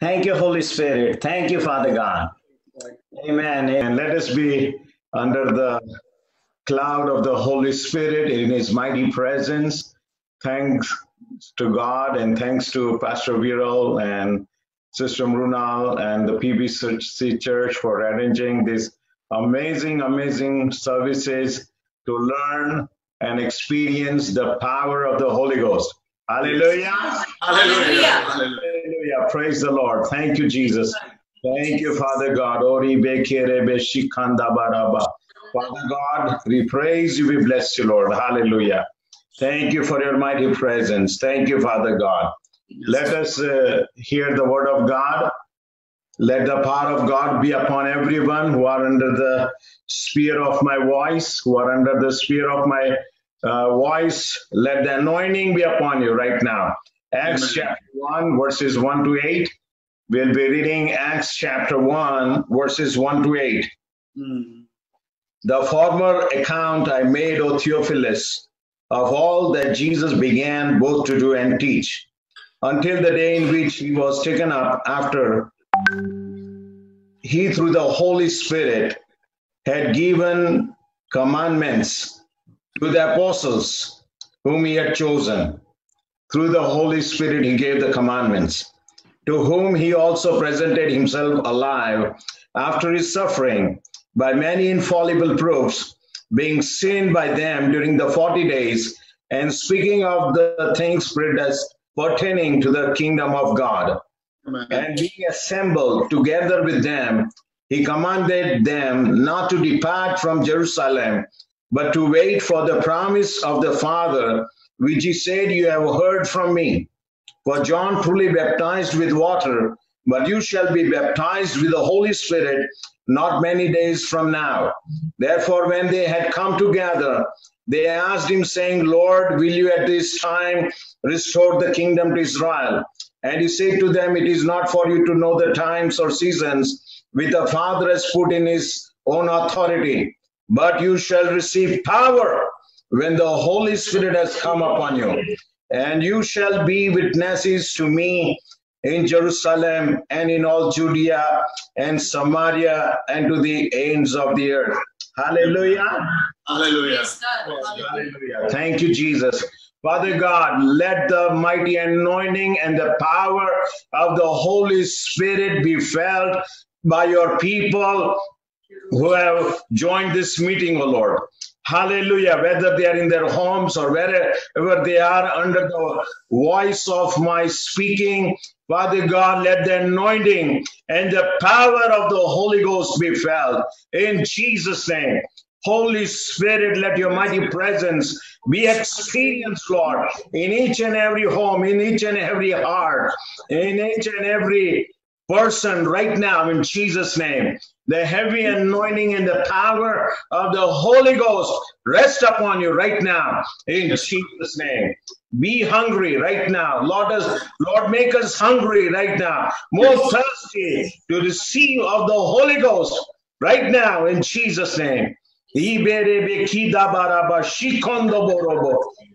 Thank you, Holy Spirit. Thank you, Father God. Amen. And let us be under the cloud of the Holy Spirit in His mighty presence. Thanks to God and thanks to Pastor Viral and Sister Mrunal and the PBC Church for arranging these amazing, amazing services to learn and experience the power of the Holy Ghost. Hallelujah. Hallelujah. Hallelujah. Praise the Lord. Thank you, Jesus. Thank you, Father God. Father God, we praise you, we bless you, Lord. Hallelujah. Thank you for your mighty presence. Thank you, Father God. Let us uh, hear the word of God. Let the power of God be upon everyone who are under the sphere of my voice, who are under the sphere of my uh, voice. Let the anointing be upon you right now. Acts chapter 1, verses 1 to 8. We'll be reading Acts chapter 1, verses 1 to 8. Mm. The former account I made, O Theophilus, of all that Jesus began both to do and teach, until the day in which he was taken up after he, through the Holy Spirit, had given commandments to the apostles whom he had chosen. Through the Holy Spirit, he gave the commandments, to whom he also presented himself alive after his suffering by many infallible proofs, being seen by them during the 40 days, and speaking of the things pertaining to the kingdom of God. Amen. And being assembled together with them, he commanded them not to depart from Jerusalem, but to wait for the promise of the Father, which he said, You have heard from me. For John truly baptized with water, but you shall be baptized with the Holy Spirit not many days from now. Therefore, when they had come together, they asked him, saying, Lord, will you at this time restore the kingdom to Israel? And he said to them, It is not for you to know the times or seasons which the Father has put in his own authority, but you shall receive power when the Holy Spirit has come upon you. And you shall be witnesses to me in Jerusalem and in all Judea and Samaria and to the ends of the earth. Hallelujah. Hallelujah. Hallelujah. Thank you, Jesus. Father God, let the mighty anointing and the power of the Holy Spirit be felt by your people who have joined this meeting, O Lord. Hallelujah. Whether they are in their homes or wherever they are under the voice of my speaking, Father God, let the anointing and the power of the Holy Ghost be felt in Jesus' name. Holy Spirit, let your mighty presence be experienced, Lord, in each and every home, in each and every heart, in each and every person right now in Jesus' name. The heavy anointing and the power of the Holy Ghost rest upon you right now in Jesus' name. Be hungry right now. Lord, us, Lord, make us hungry right now, more thirsty to receive of the Holy Ghost right now in Jesus' name.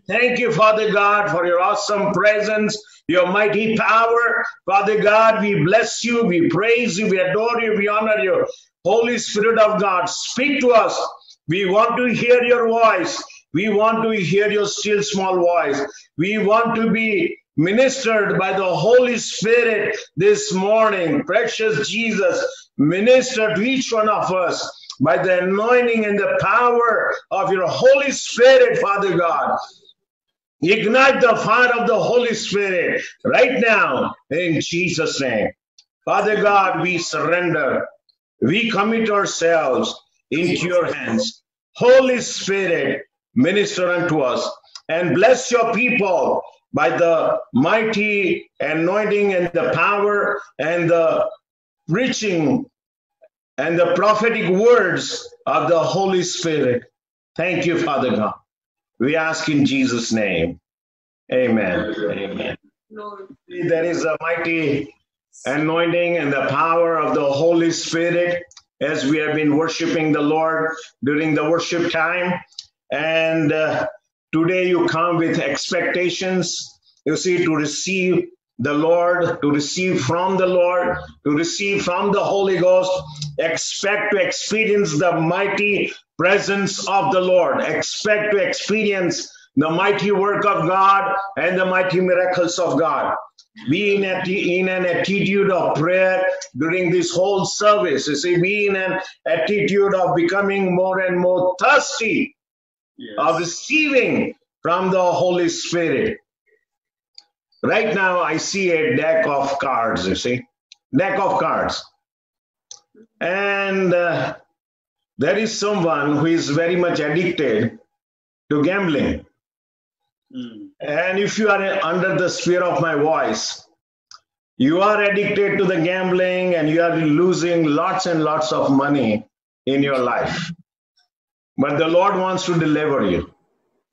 Thank you, Father God, for your awesome presence, your mighty power. Father God, we bless you, we praise you, we adore you, we honor you. Holy Spirit of God, speak to us. We want to hear your voice. We want to hear your still small voice. We want to be ministered by the Holy Spirit this morning. Precious Jesus, minister to each one of us by the anointing and the power of your Holy Spirit, Father God. Ignite the fire of the Holy Spirit right now in Jesus' name. Father God, we surrender. We commit ourselves into your hands. Holy Spirit, minister unto us and bless your people by the mighty anointing and the power and the preaching and the prophetic words of the Holy Spirit. Thank you, Father God. We ask in Jesus' name. Amen. Amen. There is a mighty anointing and the power of the Holy Spirit as we have been worshiping the Lord during the worship time. And uh, today you come with expectations, you see, to receive the Lord, to receive from the Lord, to receive from the Holy Ghost, expect to experience the mighty presence of the Lord, expect to experience the mighty work of God and the mighty miracles of God. Be in, in an attitude of prayer during this whole service. You see, be in an attitude of becoming more and more thirsty Yes. of receiving from the Holy Spirit. Right now, I see a deck of cards, you see, deck of cards. And uh, there is someone who is very much addicted to gambling. Mm. And if you are under the sphere of my voice, you are addicted to the gambling and you are losing lots and lots of money in your life. But the Lord wants to deliver you.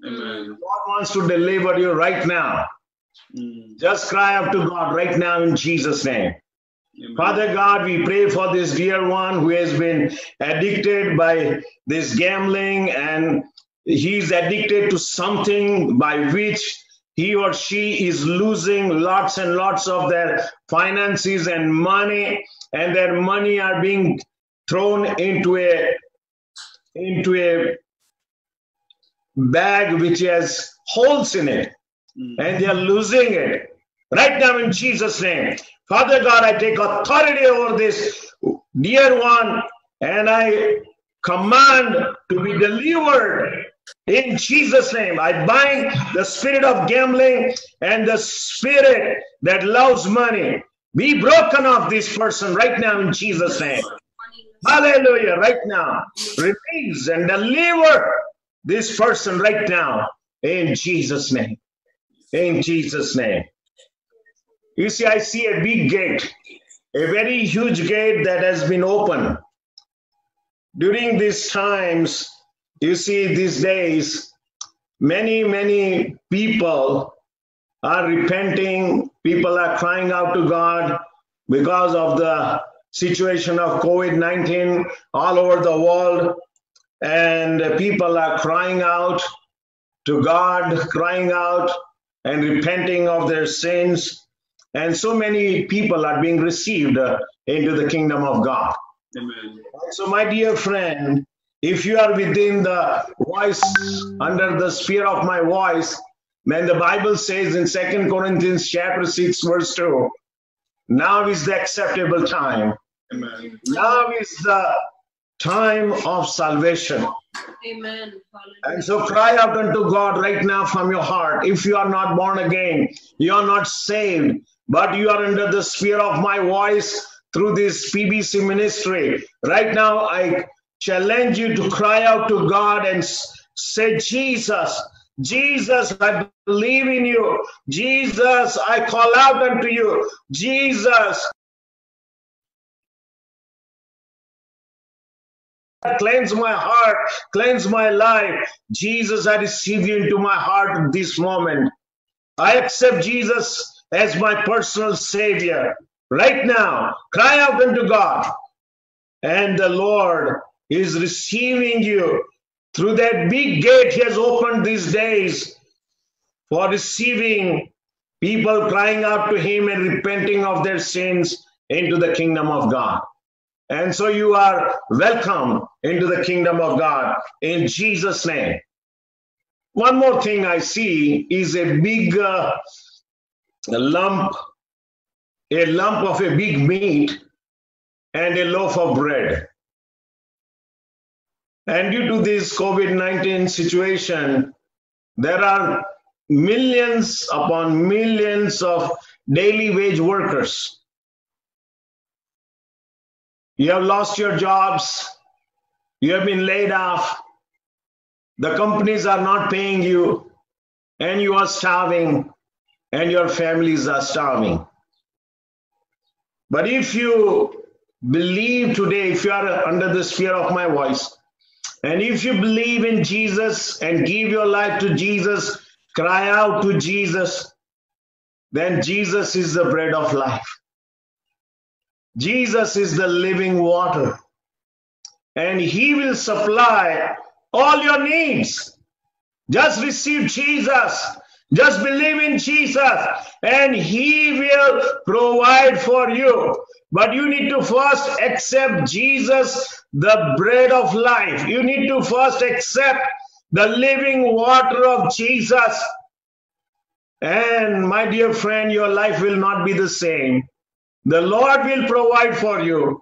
Amen. God wants to deliver you right now. Mm. Just cry out to God right now in Jesus' name. Amen. Father God, we pray for this dear one who has been addicted by this gambling and he's addicted to something by which he or she is losing lots and lots of their finances and money and their money are being thrown into a into a bag which has holes in it. Hmm. and they are losing it. Right now, in Jesus' name. Father God, I take authority over this dear one and I command to be delivered in Jesus' name. I bind the spirit of gambling and the spirit that loves money. Be broken off this person right now in Jesus' name. Hallelujah. Right now. Release and deliver this person right now in Jesus' name. In Jesus' name. You see, I see a big gate, a very huge gate that has been opened. During these times, you see, these days, many, many people are repenting. People are crying out to God because of the situation of COVID 19 all over the world. And people are crying out to God, crying out and repenting of their sins. And so many people are being received uh, into the kingdom of God. Amen. So, my dear friend, if you are within the voice, under the sphere of my voice, then the Bible says in Second Corinthians chapter 6, verse 2, now is the acceptable time. Amen. Now is the time of salvation. Amen. And so cry out unto God right now from your heart. If you are not born again, you are not saved, but you are under the sphere of my voice through this PBC ministry. Right now, I challenge you to cry out to God and say, Jesus, Jesus, I believe in you. Jesus, I call out unto you. Jesus, cleanse my heart, cleanse my life. Jesus, I receive you into my heart at this moment. I accept Jesus as my personal Savior. Right now, cry out unto God. And the Lord is receiving you through that big gate He has opened these days for receiving people crying out to Him and repenting of their sins into the kingdom of God. And so you are welcome into the kingdom of God in Jesus' name. One more thing I see is a big uh, lump, a lump of a big meat and a loaf of bread. And due to this COVID 19 situation, there are millions upon millions of daily wage workers you have lost your jobs. You have been laid off. The companies are not paying you, and you are starving, and your families are starving. But if you believe today, if you are under the sphere of my voice, and if you believe in Jesus and give your life to Jesus, cry out to Jesus, then Jesus is the bread of life. Jesus is the living water, and He will supply all your needs. Just receive Jesus. Just believe in Jesus and He will provide for you. But you need to first accept Jesus, the bread of life. You need to first accept the living water of Jesus. And my dear friend, your life will not be the same. The Lord will provide for you,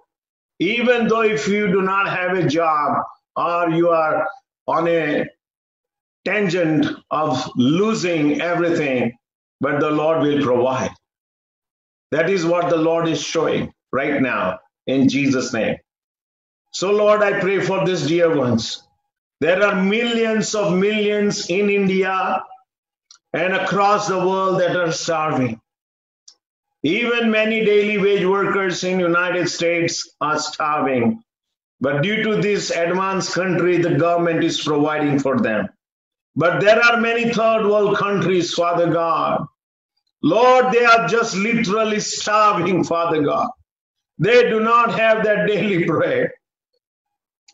even though if you do not have a job or you are on a tangent of losing everything, but the Lord will provide. That is what the Lord is showing right now in Jesus' name. So, Lord, I pray for these dear ones. There are millions of millions in India and across the world that are starving. Even many daily wage workers in United States are starving. But due to this advanced country, the government is providing for them. But there are many third world countries, Father God. Lord, they are just literally starving, Father God. They do not have that daily bread.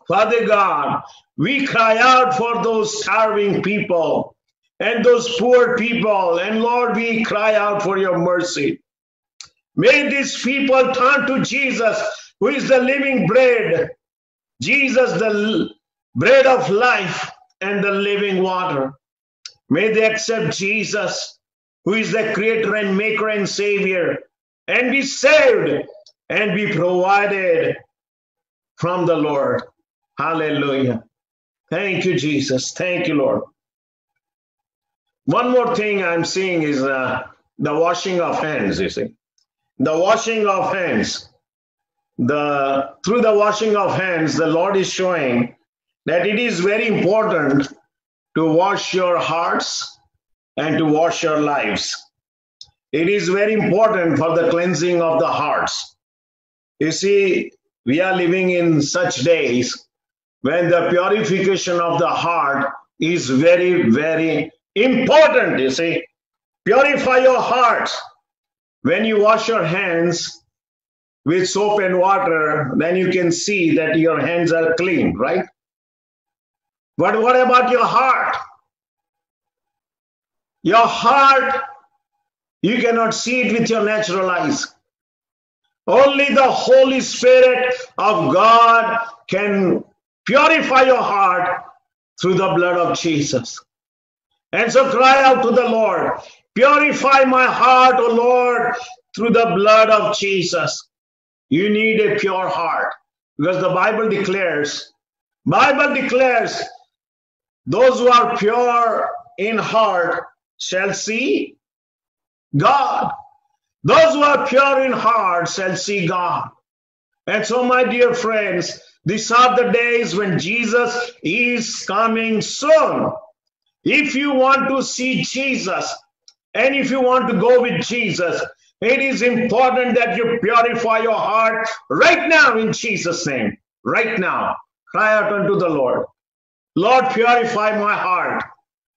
Father God, we cry out for those starving people and those poor people. And Lord, we cry out for your mercy. May these people turn to Jesus, who is the living bread, Jesus, the bread of life and the living water. May they accept Jesus, who is the creator and maker and savior, and be saved and be provided from the Lord. Hallelujah. Thank you, Jesus. Thank you, Lord. One more thing I'm seeing is uh, the washing of hands, you see. The washing of hands. The through the washing of hands, the Lord is showing that it is very important to wash your hearts and to wash your lives. It is very important for the cleansing of the hearts. You see, we are living in such days when the purification of the heart is very, very important. You see, purify your heart. When you wash your hands with soap and water, then you can see that your hands are clean, right? But what about your heart? Your heart, you cannot see it with your natural eyes. Only the Holy Spirit of God can purify your heart through the blood of Jesus. And so cry out to the Lord, purify my heart, O Lord, through the blood of Jesus. You need a pure heart because the Bible declares, Bible declares those who are pure in heart shall see God. Those who are pure in heart shall see God. And so, my dear friends, these are the days when Jesus is coming soon. If you want to see Jesus and if you want to go with Jesus, it is important that you purify your heart right now in Jesus' name. Right now. Cry out unto the Lord. Lord, purify my heart.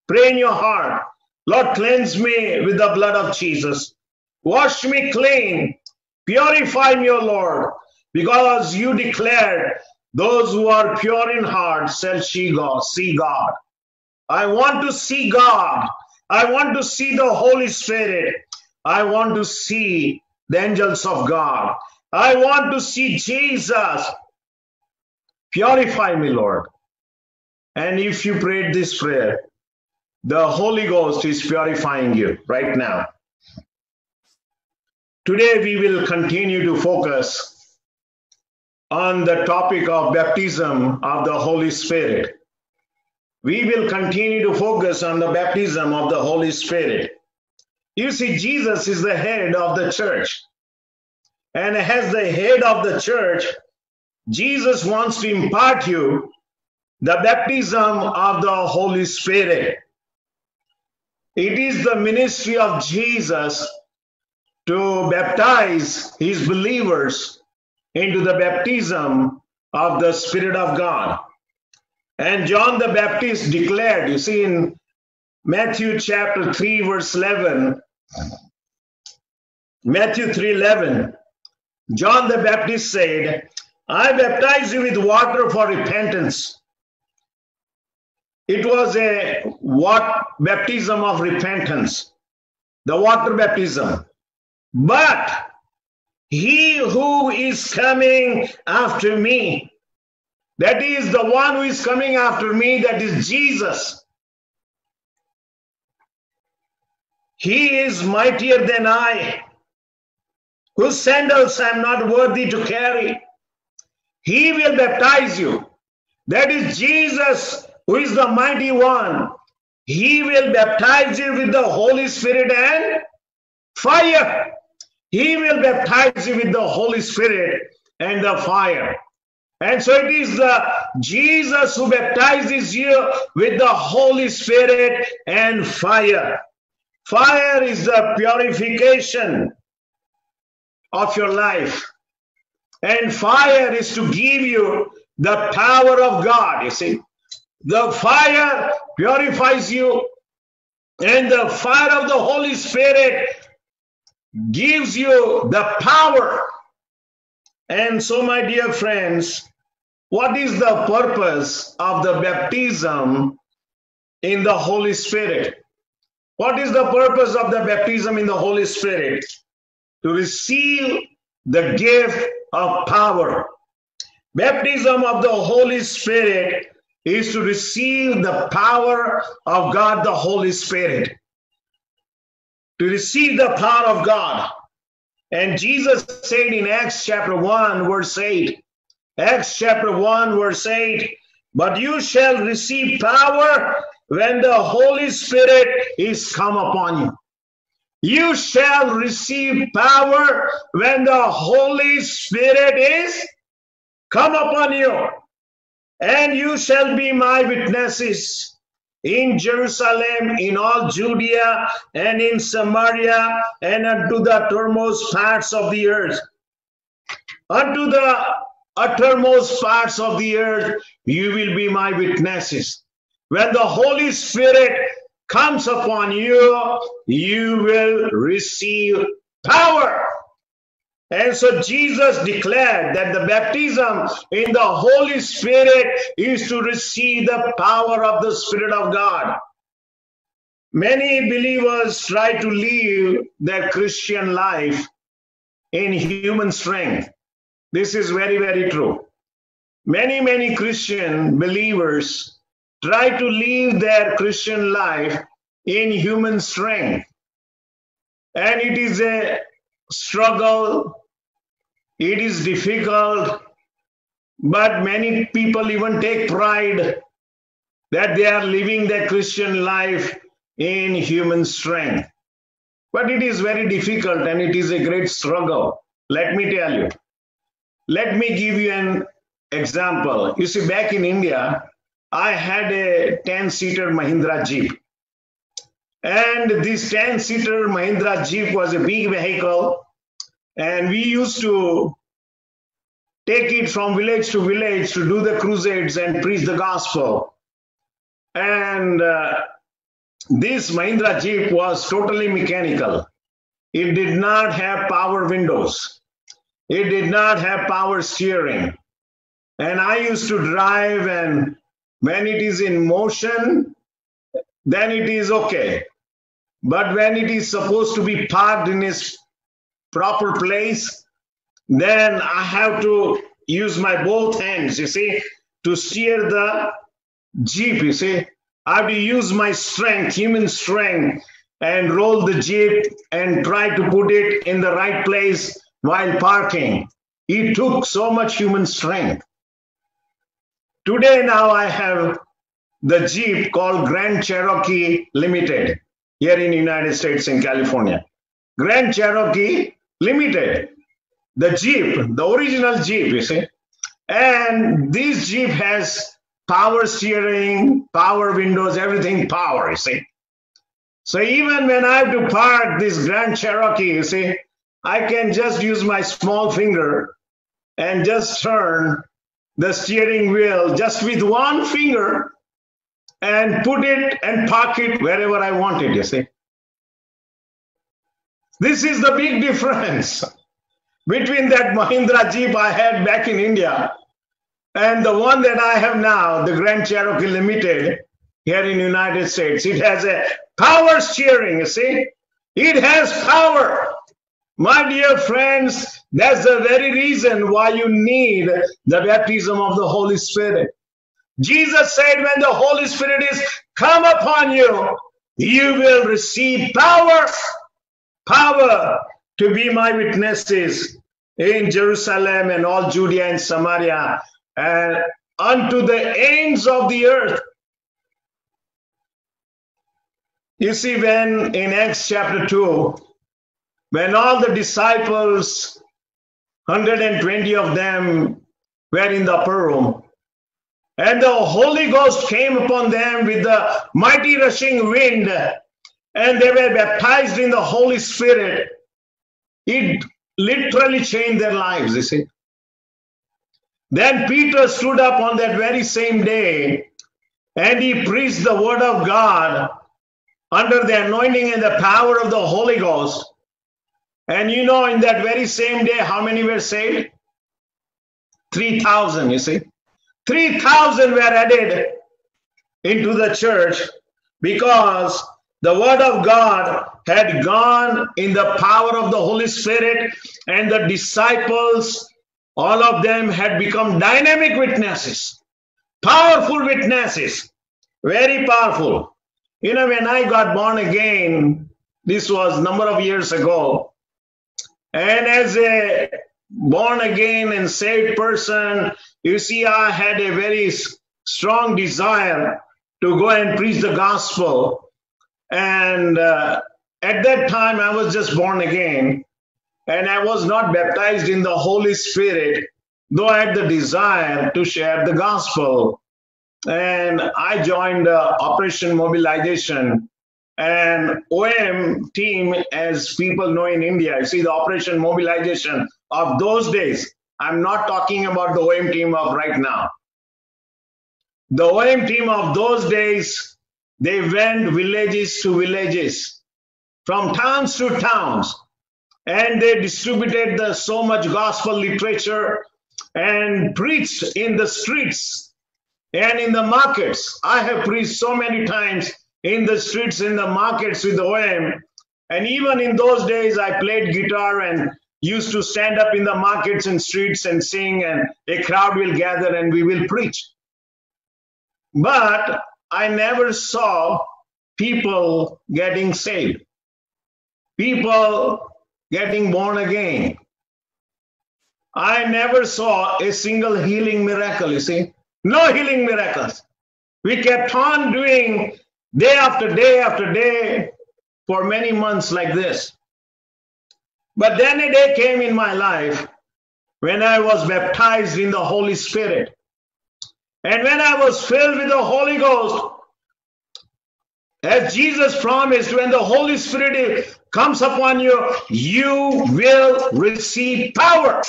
Pray in your heart. Lord, cleanse me with the blood of Jesus. Wash me clean. Purify me, O Lord, because you declared those who are pure in heart shall see God. See God. I want to see God. I want to see the Holy Spirit. I want to see the angels of God. I want to see Jesus. Purify me, Lord. And if you prayed this prayer, the Holy Ghost is purifying you right now. Today, we will continue to focus on the topic of baptism of the Holy Spirit. We will continue to focus on the baptism of the Holy Spirit. You see, Jesus is the head of the church. And as the head of the church, Jesus wants to impart you the baptism of the Holy Spirit. It is the ministry of Jesus to baptize his believers into the baptism of the Spirit of God. And John the Baptist declared, you see, in Matthew chapter 3, verse 11, Matthew 3 11, John the Baptist said, I baptize you with water for repentance. It was a what baptism of repentance, the water baptism. But he who is coming after me, that is the one who is coming after me, that is Jesus. He is mightier than I, whose sandals I am not worthy to carry. He will baptize you. That is Jesus, who is the mighty one. He will baptize you with the Holy Spirit and fire. He will baptize you with the Holy Spirit and the fire. And so it is the Jesus who baptizes you with the Holy Spirit and fire. Fire is the purification of your life. And fire is to give you the power of God, you see. The fire purifies you, and the fire of the Holy Spirit gives you the power. And so, my dear friends, what is the purpose of the baptism in the Holy Spirit? What is the purpose of the baptism in the Holy Spirit? To receive the gift of power. Baptism of the Holy Spirit is to receive the power of God, the Holy Spirit. To receive the power of God. And Jesus said in Acts chapter 1, verse 8, Acts chapter 1, verse 8, but you shall receive power when the Holy Spirit is come upon you. You shall receive power when the Holy Spirit is come upon you. And you shall be my witnesses in Jerusalem, in all Judea, and in Samaria, and unto the uttermost parts of the earth. Unto the uttermost parts of the earth, you will be my witnesses. When the Holy Spirit comes upon you, you will receive power. And so Jesus declared that the baptism in the Holy Spirit is to receive the power of the Spirit of God. Many believers try to live their Christian life in human strength. This is very, very true. Many, many Christian believers try to live their Christian life in human strength. And it is a struggle, it is difficult, but many people even take pride that they are living their Christian life in human strength. But it is very difficult and it is a great struggle. Let me tell you. Let me give you an example. You see, back in India, I had a 10 seater Mahindra Jeep. And this 10 seater Mahindra Jeep was a big vehicle. And we used to take it from village to village to do the crusades and preach the gospel. And uh, this Mahindra Jeep was totally mechanical. It did not have power windows. It did not have power steering. And I used to drive, and when it is in motion, then it is okay. But when it is supposed to be parked in its proper place, then I have to use my both hands, you see, to steer the Jeep, you see. I have to use my strength, human strength, and roll the Jeep and try to put it in the right place while parking. It took so much human strength. Today, now I have the Jeep called Grand Cherokee Limited here in United States in California. Grand Cherokee Limited, the Jeep, the original Jeep, you see. And this Jeep has power steering, power windows, everything power, you see. So even when I have to park this Grand Cherokee, you see, I can just use my small finger and just turn the steering wheel just with one finger and put it and park it wherever I want it, you see. This is the big difference between that Mahindra Jeep I had back in India and the one that I have now, the Grand Cherokee Limited. here in United States. It has a power steering, you see. It has power. My dear friends, that's the very reason why you need the baptism of the Holy Spirit. Jesus said, when the Holy Spirit is come upon you, you will receive power, power to be my witnesses in Jerusalem and all Judea and Samaria and unto the ends of the earth. You see, when in Acts chapter 2, when all the disciples, 120 of them, were in the upper room, and the Holy Ghost came upon them with the mighty rushing wind, and they were baptized in the Holy Spirit. It literally changed their lives, you see. Then Peter stood up on that very same day and he preached the word of God under the anointing and the power of the Holy Ghost. And you know, in that very same day, how many were saved? 3,000, you see. 3,000 were added into the church because the word of God had gone in the power of the Holy Spirit, and the disciples, all of them had become dynamic witnesses, powerful witnesses, very powerful. You know, when I got born again, this was a number of years ago, and as a born again and saved person, you see, I had a very strong desire to go and preach the gospel. And uh, at that time, I was just born again, and I was not baptized in the Holy Spirit, though I had the desire to share the gospel. And I joined uh, Operation Mobilization and OM team, as people know in India. You see, the Operation Mobilization of those days. I'm not talking about the OM team of right now. The OM team of those days, they went villages to villages, from towns to towns, and they distributed the, so much gospel literature and preached in the streets and in the markets. I have preached so many times in the streets, in the markets with the OM. And even in those days, I played guitar and used to stand up in the markets and streets and sing, and a crowd will gather and we will preach. But I never saw people getting saved, people getting born again. I never saw a single healing miracle, you see. No healing miracles. We kept on doing day after day after day for many months like this. But then a day came in my life when I was baptized in the Holy Spirit. And when I was filled with the Holy Ghost, as Jesus promised, when the Holy Spirit comes upon you, you will receive power.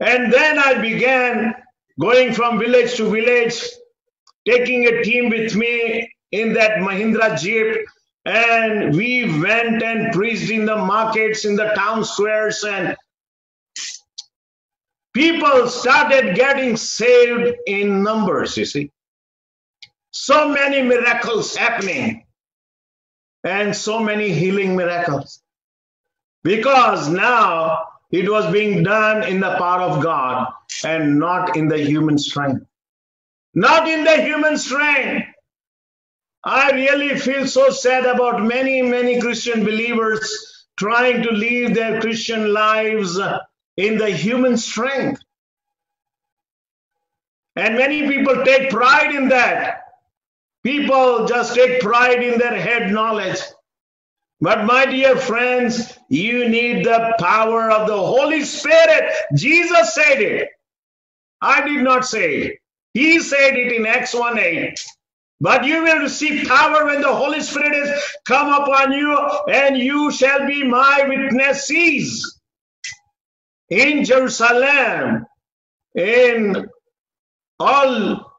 And then I began going from village to village, taking a team with me in that Mahindra Jeep. And we went and preached in the markets, in the town squares, and people started getting saved in numbers, you see. So many miracles happening, and so many healing miracles. Because now it was being done in the power of God and not in the human strength. Not in the human strength. I really feel so sad about many, many Christian believers trying to live their Christian lives in the human strength. And many people take pride in that. People just take pride in their head knowledge. But my dear friends, you need the power of the Holy Spirit. Jesus said it. I did not say it. He said it in Acts 1 8. But you will receive power when the Holy Spirit is come upon you, and you shall be my witnesses in Jerusalem, in all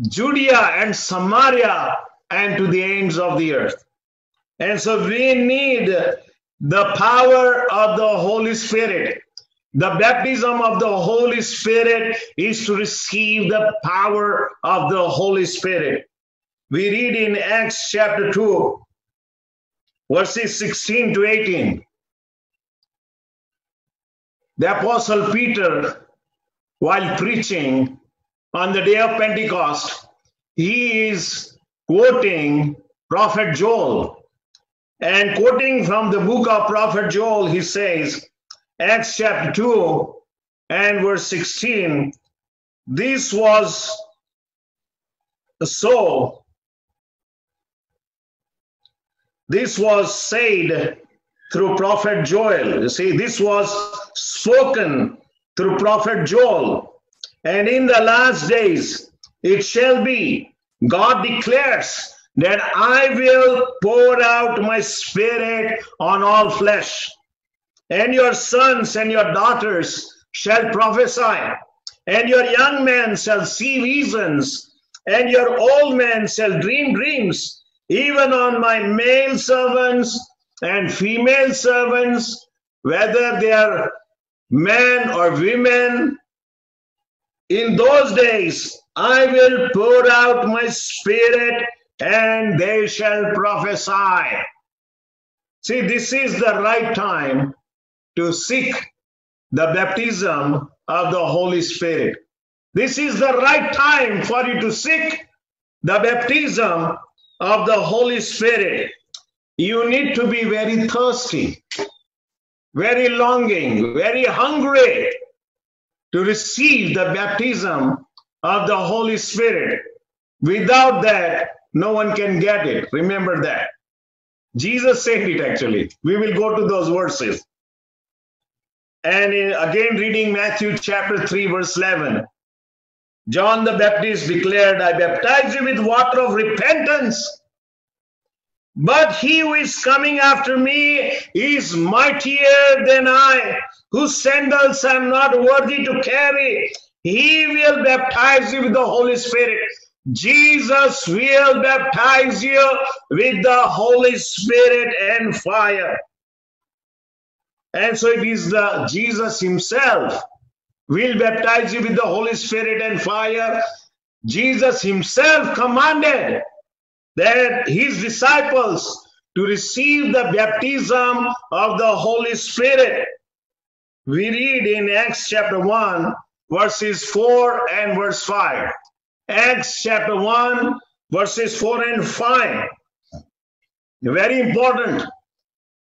Judea and Samaria, and to the ends of the earth. And so we need the power of the Holy Spirit. The baptism of the Holy Spirit is to receive the power of the Holy Spirit. We read in Acts chapter 2, verses 16 to 18. The Apostle Peter, while preaching on the day of Pentecost, he is quoting Prophet Joel. And quoting from the book of Prophet Joel, he says, Acts chapter 2 and verse 16, this was so, this was said through prophet Joel. You see, this was spoken through prophet Joel. And in the last days, it shall be, God declares that I will pour out my spirit on all flesh, and your sons and your daughters shall prophesy, and your young men shall see visions, and your old men shall dream dreams, even on my male servants and female servants, whether they are men or women. In those days, I will pour out my spirit and they shall prophesy. See, this is the right time to seek the baptism of the Holy Spirit. This is the right time for you to seek the baptism of the Holy Spirit. You need to be very thirsty, very longing, very hungry to receive the baptism of the Holy Spirit. Without that, no one can get it. Remember that. Jesus said it actually. We will go to those verses. And in, again, reading Matthew chapter 3, verse 11. John the Baptist declared, I baptize you with water of repentance. But he who is coming after me is mightier than I, whose sandals I am not worthy to carry. He will baptize you with the Holy Spirit. Jesus will baptize you with the Holy Spirit and fire. And so it is the Jesus himself will baptize you with the Holy Spirit and fire. Jesus himself commanded that his disciples to receive the baptism of the Holy Spirit. We read in Acts chapter 1, verses 4 and verse 5. Acts chapter 1, verses 4 and 5. Very important.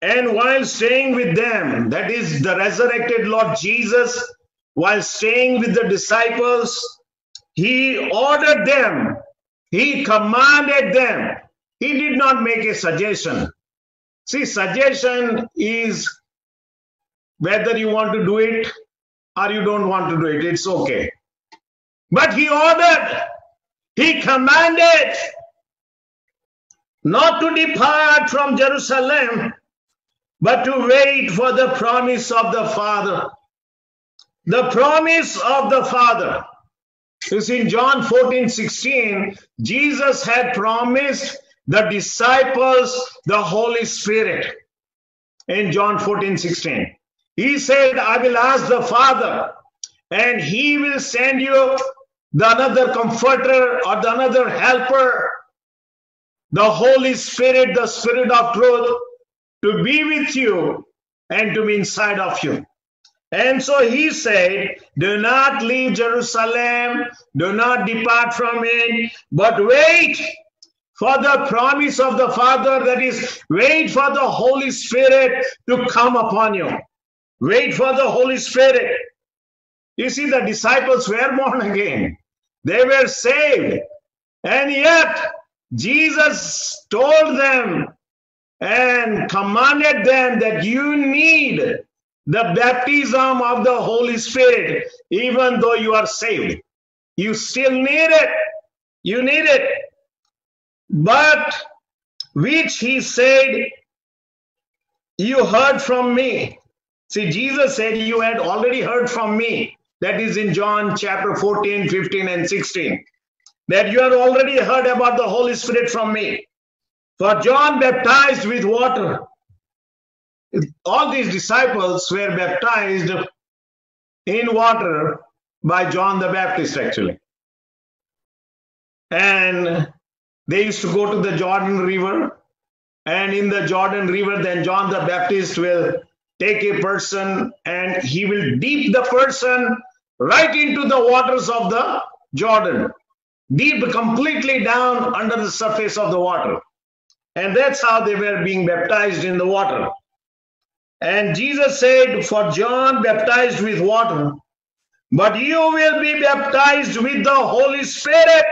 And while staying with them, that is the resurrected Lord Jesus, while staying with the disciples, he ordered them, he commanded them. He did not make a suggestion. See, suggestion is whether you want to do it or you don't want to do it, it's okay. But he ordered, he commanded not to depart from Jerusalem, but to wait for the promise of the Father. The promise of the Father. You see, in John 14 16, Jesus had promised the disciples the Holy Spirit. In John 14 16, He said, I will ask the Father, and He will send you the another comforter or the another helper, the Holy Spirit, the Spirit of truth, to be with you and to be inside of you. And so he said, Do not leave Jerusalem, do not depart from it, but wait for the promise of the Father, that is, wait for the Holy Spirit to come upon you. Wait for the Holy Spirit. You see, the disciples were born again, they were saved, and yet Jesus told them and commanded them that you need the baptism of the Holy Spirit, even though you are saved. You still need it. You need it. But which he said, You heard from me. See, Jesus said, You had already heard from me. That is in John chapter 14, 15, and 16. That you had already heard about the Holy Spirit from me. For John baptized with water. All these disciples were baptized in water by John the Baptist, actually. And they used to go to the Jordan River, and in the Jordan River, then John the Baptist will take a person and he will dip the person right into the waters of the Jordan, deep completely down under the surface of the water. And that's how they were being baptized in the water. And Jesus said, For John baptized with water, but you will be baptized with the Holy Spirit.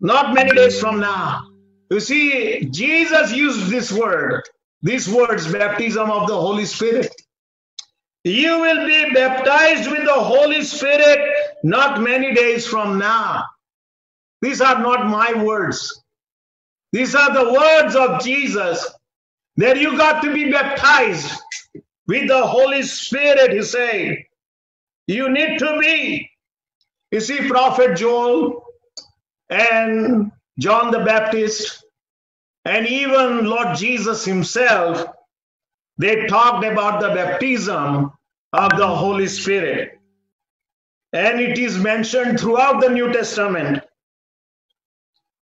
Not many days from now. You see, Jesus used this word, these words, baptism of the Holy Spirit. You will be baptized with the Holy Spirit not many days from now. These are not my words. These are the words of Jesus that you got to be baptized with the Holy Spirit, he said. You need to be. You see, Prophet Joel and John the Baptist, and even Lord Jesus himself, they talked about the baptism of the Holy Spirit. And it is mentioned throughout the New Testament.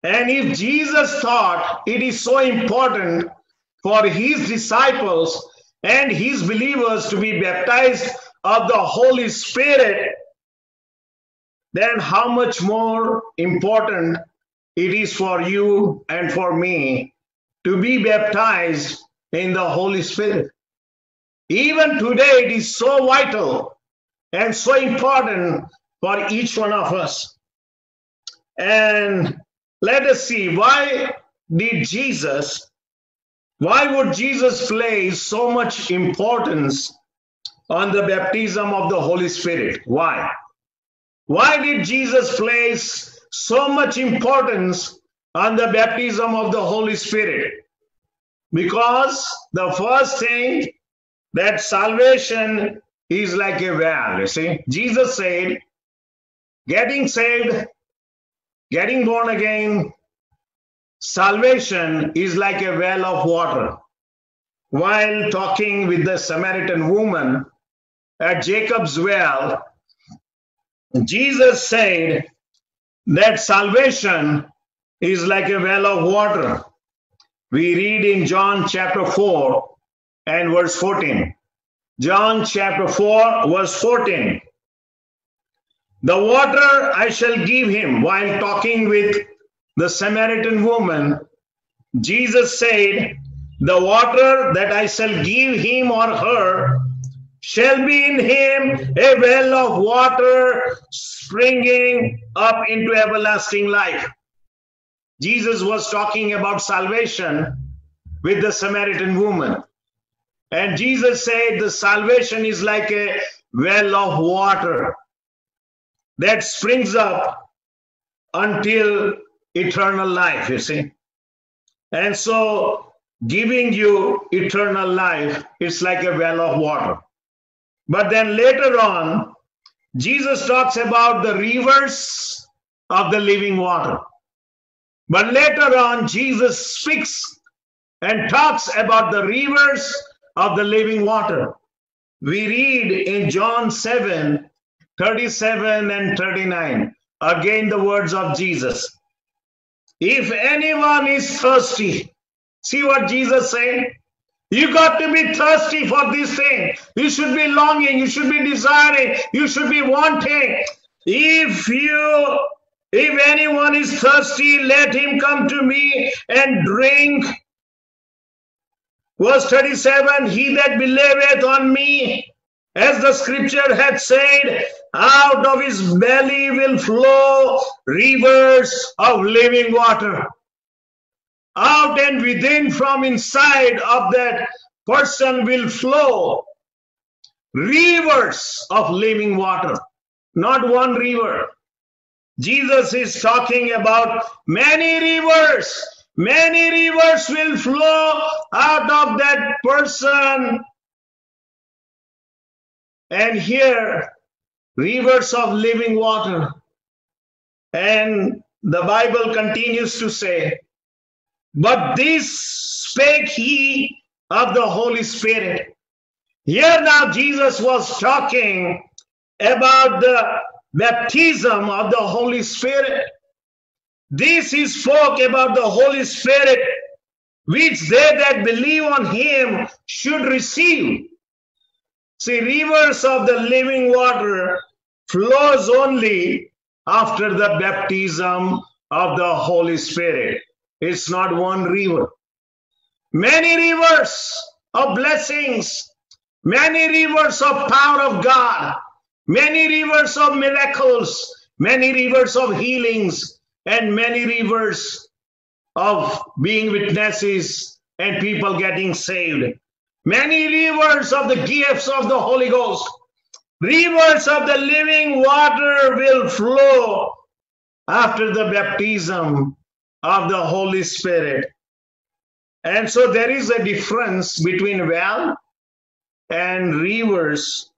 And if Jesus thought it is so important for his disciples and his believers to be baptized of the Holy Spirit, then how much more important it is for you and for me to be baptized in the Holy Spirit. Even today, it is so vital and so important for each one of us. And let us see why did Jesus, why would Jesus place so much importance on the baptism of the Holy Spirit? Why? Why did Jesus place so much importance on the baptism of the Holy Spirit? Because the first thing that salvation is like a well, you see. Jesus said, getting saved, getting born again, salvation is like a well of water. While talking with the Samaritan woman at Jacob's well, Jesus said that salvation is like a well of water. We read in John chapter 4 and verse 14. John chapter 4, verse 14. The water I shall give him while talking with the Samaritan woman. Jesus said, The water that I shall give him or her shall be in him a well of water springing up into everlasting life. Jesus was talking about salvation with the Samaritan woman. And Jesus said the salvation is like a well of water that springs up until eternal life, you see. And so giving you eternal life is like a well of water. But then later on, Jesus talks about the rivers of the living water. But later on, Jesus speaks and talks about the rivers of the living water. We read in John 7 37 and 39, again the words of Jesus. If anyone is thirsty, see what Jesus said? You got to be thirsty for this thing. You should be longing. You should be desiring. You should be wanting. If you, if anyone is thirsty, let him come to me and drink. Verse 37 He that believeth on me, as the scripture hath said, out of his belly will flow rivers of living water. Out and within from inside of that person will flow rivers of living water. Not one river. Jesus is talking about many rivers. Many rivers will flow out of that person. And here rivers of living water and the bible continues to say but this spake he of the Holy Spirit, Here now Jesus was talking about the baptism of the Holy Spirit. This he spoke about the Holy Spirit, which they that believe on him should receive. See, rivers of the living water flows only after the baptism of the Holy Spirit. It's not one river. Many rivers of blessings, many rivers of power of God, many rivers of miracles, many rivers of healings, and many rivers of being witnesses and people getting saved. Many rivers of the gifts of the Holy Ghost, rivers of the living water will flow after the baptism of the Holy Spirit. And so there is a difference between well and rivers,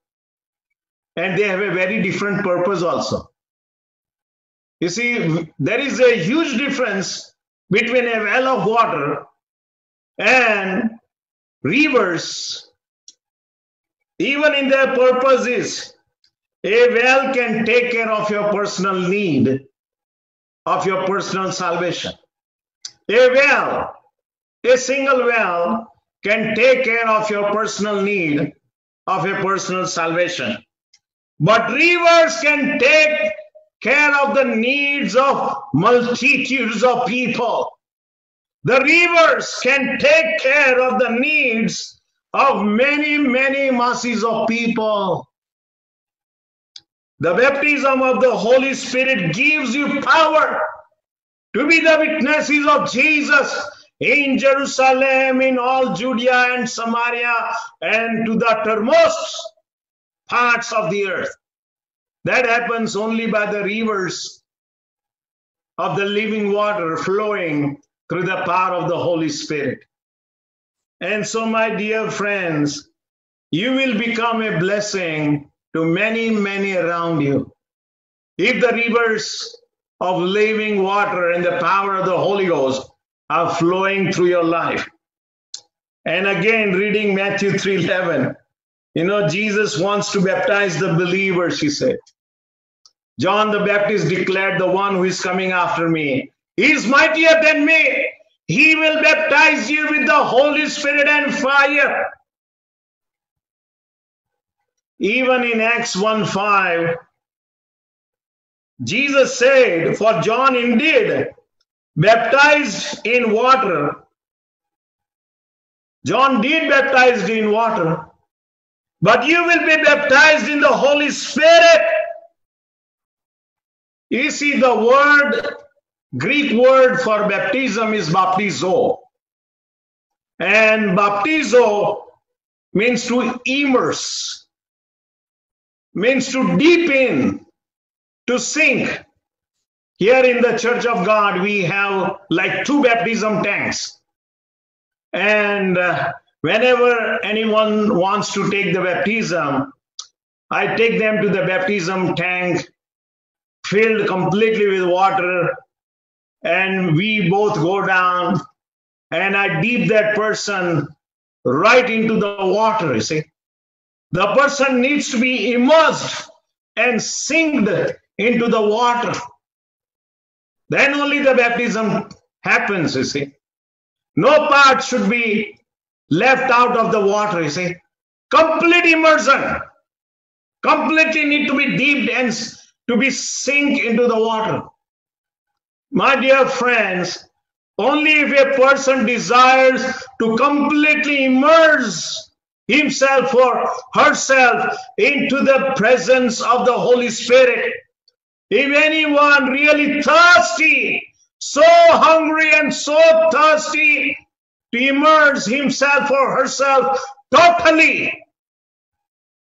and they have a very different purpose also. You see, there is a huge difference between a well of water and rivers. Even in their purposes, a well can take care of your personal need, of your personal salvation. A well, a single well, can take care of your personal need, of your personal salvation. But rivers can take care of the needs of multitudes of people. The rivers can take care of the needs of many, many masses of people. The baptism of the Holy Spirit gives you power to be the witnesses of Jesus in Jerusalem, in all Judea and Samaria, and to the uttermost parts of the earth. That happens only by the rivers of the living water flowing through the power of the Holy Spirit. And so, my dear friends, you will become a blessing to many, many around you. If the rivers of living water and the power of the Holy Ghost are flowing through your life. And again, reading Matthew 3:11, you know, Jesus wants to baptize the believers, he said. John the Baptist declared, The one who is coming after me is mightier than me. He will baptize you with the Holy Spirit and fire. Even in Acts 1 5, Jesus said, For John indeed baptized in water. John did baptized in water, but you will be baptized in the Holy Spirit. You see, the word, Greek word for baptism is baptizo. And baptizo means to immerse, means to deepen, to sink. Here in the Church of God, we have like two baptism tanks. And uh, whenever anyone wants to take the baptism, I take them to the baptism tank filled completely with water, and we both go down, and I dip that person right into the water. You see, the person needs to be immersed and sinked into the water. Then only the baptism happens, you see. No part should be left out of the water, you see. Complete immersion. Completely need to be deep and to be sink into the water. My dear friends, only if a person desires to completely immerse himself or herself into the presence of the Holy Spirit, if anyone really thirsty, so hungry and so thirsty to immerse himself or herself totally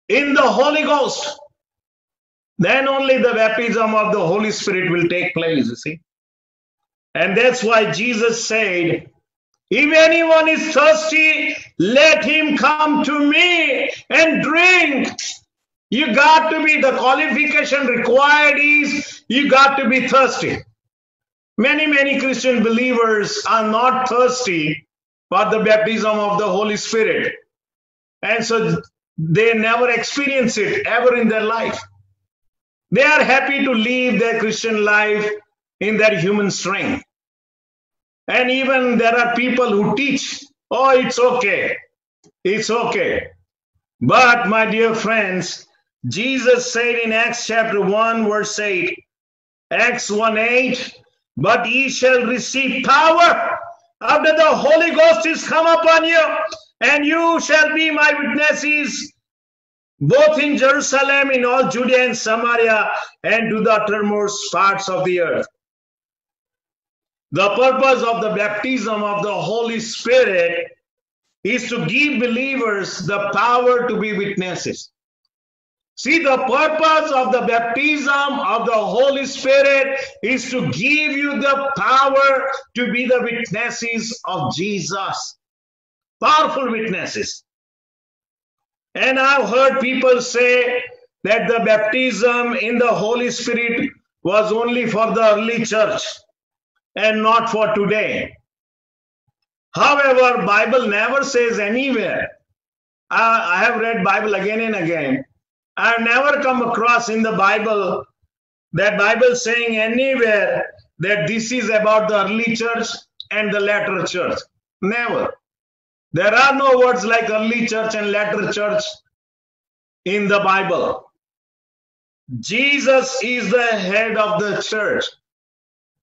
in the Holy Ghost, then only the baptism of the Holy Spirit will take place, you see. And that's why Jesus said, if anyone is thirsty, let him come to me and drink. You got to be, the qualification required is you got to be thirsty. Many, many Christian believers are not thirsty for the baptism of the Holy Spirit. And so they never experience it ever in their life. They are happy to live their Christian life in their human strength. And even there are people who teach, oh, it's okay. It's okay. But, my dear friends, Jesus said in Acts chapter 1, verse 8, Acts 1 8, but ye shall receive power after the Holy Ghost is come upon you, and you shall be my witnesses both in Jerusalem, in all Judea and Samaria, and to the uttermost parts of the earth. The purpose of the baptism of the Holy Spirit is to give believers the power to be witnesses. See, the purpose of the baptism of the Holy Spirit is to give you the power to be the witnesses of Jesus. Powerful witnesses. And I've heard people say that the baptism in the Holy Spirit was only for the early church and not for today. However, Bible never says anywhere. I, I have read Bible again and again. I've never come across in the Bible that Bible saying anywhere that this is about the early church and the latter church. Never. There are no words like early church and latter church in the Bible. Jesus is the head of the church.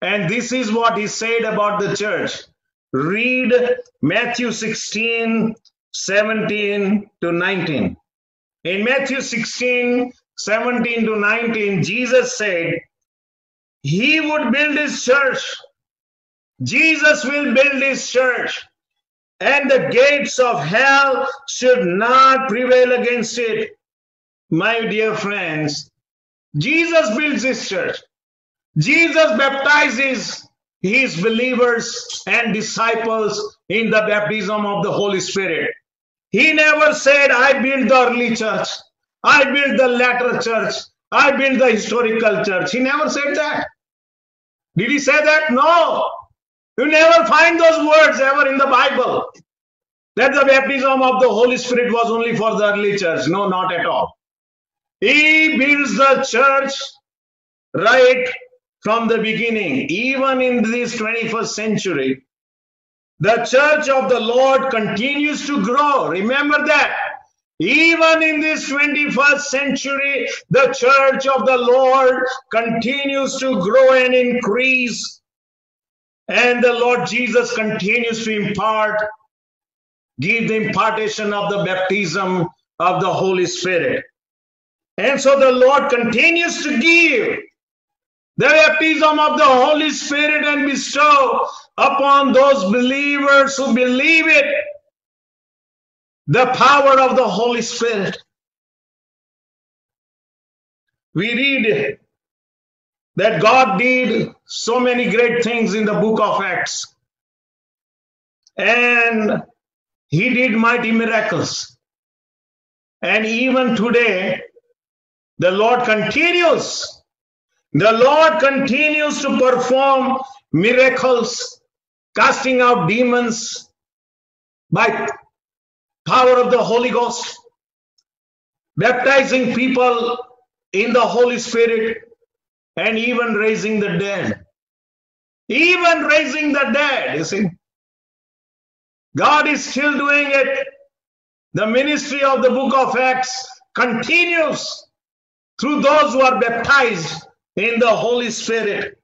And this is what he said about the church. Read Matthew 16, 17 to 19. In Matthew 16, 17 to 19, Jesus said, He would build his church. Jesus will build his church, and the gates of hell should not prevail against it. My dear friends, Jesus builds his church. Jesus baptizes his believers and disciples in the baptism of the Holy Spirit. He never said, I build the early church, I build the latter church, I build the historical church. He never said that. Did he say that? No. You never find those words ever in the Bible. That the baptism of the Holy Spirit was only for the early church. No, not at all. He builds the church right from the beginning. Even in this 21st century, the church of the Lord continues to grow. Remember that. Even in this 21st century, the church of the Lord continues to grow and increase. And the Lord Jesus continues to impart, give the impartation of the baptism of the Holy Spirit. And so the Lord continues to give the baptism of the Holy Spirit and bestow upon those believers who believe it the power of the Holy Spirit. We read that God did so many great things in the book of Acts, and He did mighty miracles. And even today, the Lord continues. The Lord continues to perform miracles, casting out demons by power of the Holy Ghost, baptizing people in the Holy Spirit, and even raising the dead. Even raising the dead, you see. God is still doing it. The ministry of the book of Acts continues through those who are baptized in the Holy Spirit.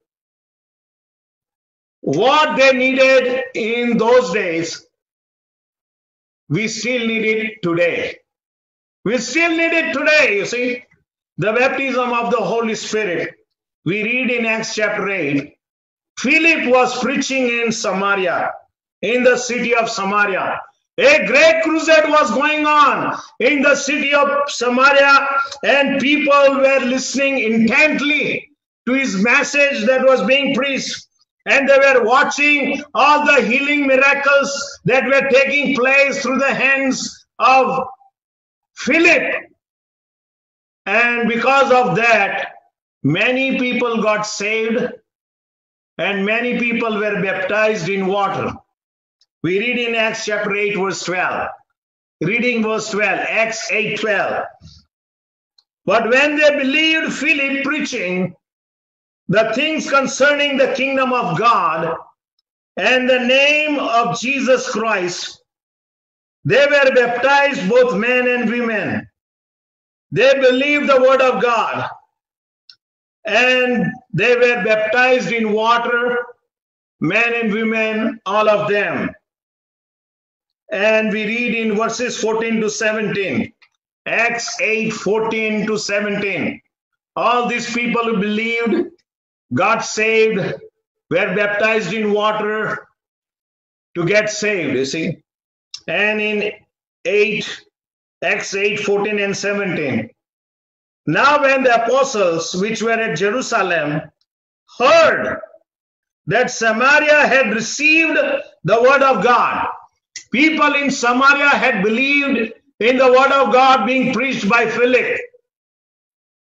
What they needed in those days, we still need it today. We still need it today, you see. The baptism of the Holy Spirit. We read in Acts chapter 8. Philip was preaching in Samaria, in the city of Samaria. A great crusade was going on in the city of Samaria, and people were listening intently to his message that was being preached. And they were watching all the healing miracles that were taking place through the hands of Philip. And because of that, many people got saved and many people were baptized in water. We read in Acts chapter 8, verse 12. reading verse 12, Acts 8 12. But when they believed Philip preaching the things concerning the kingdom of God and the name of Jesus Christ, they were baptized, both men and women. They believed the word of God and they were baptized in water, men and women, all of them. And we read in verses 14 to 17, Acts 8 14 to 17. All these people who believed, got saved, were baptized in water to get saved, you see. And in 8, Acts 8 14 and 17. Now, when the apostles which were at Jerusalem heard that Samaria had received the word of God, people in Samaria had believed in the word of God being preached by Philip,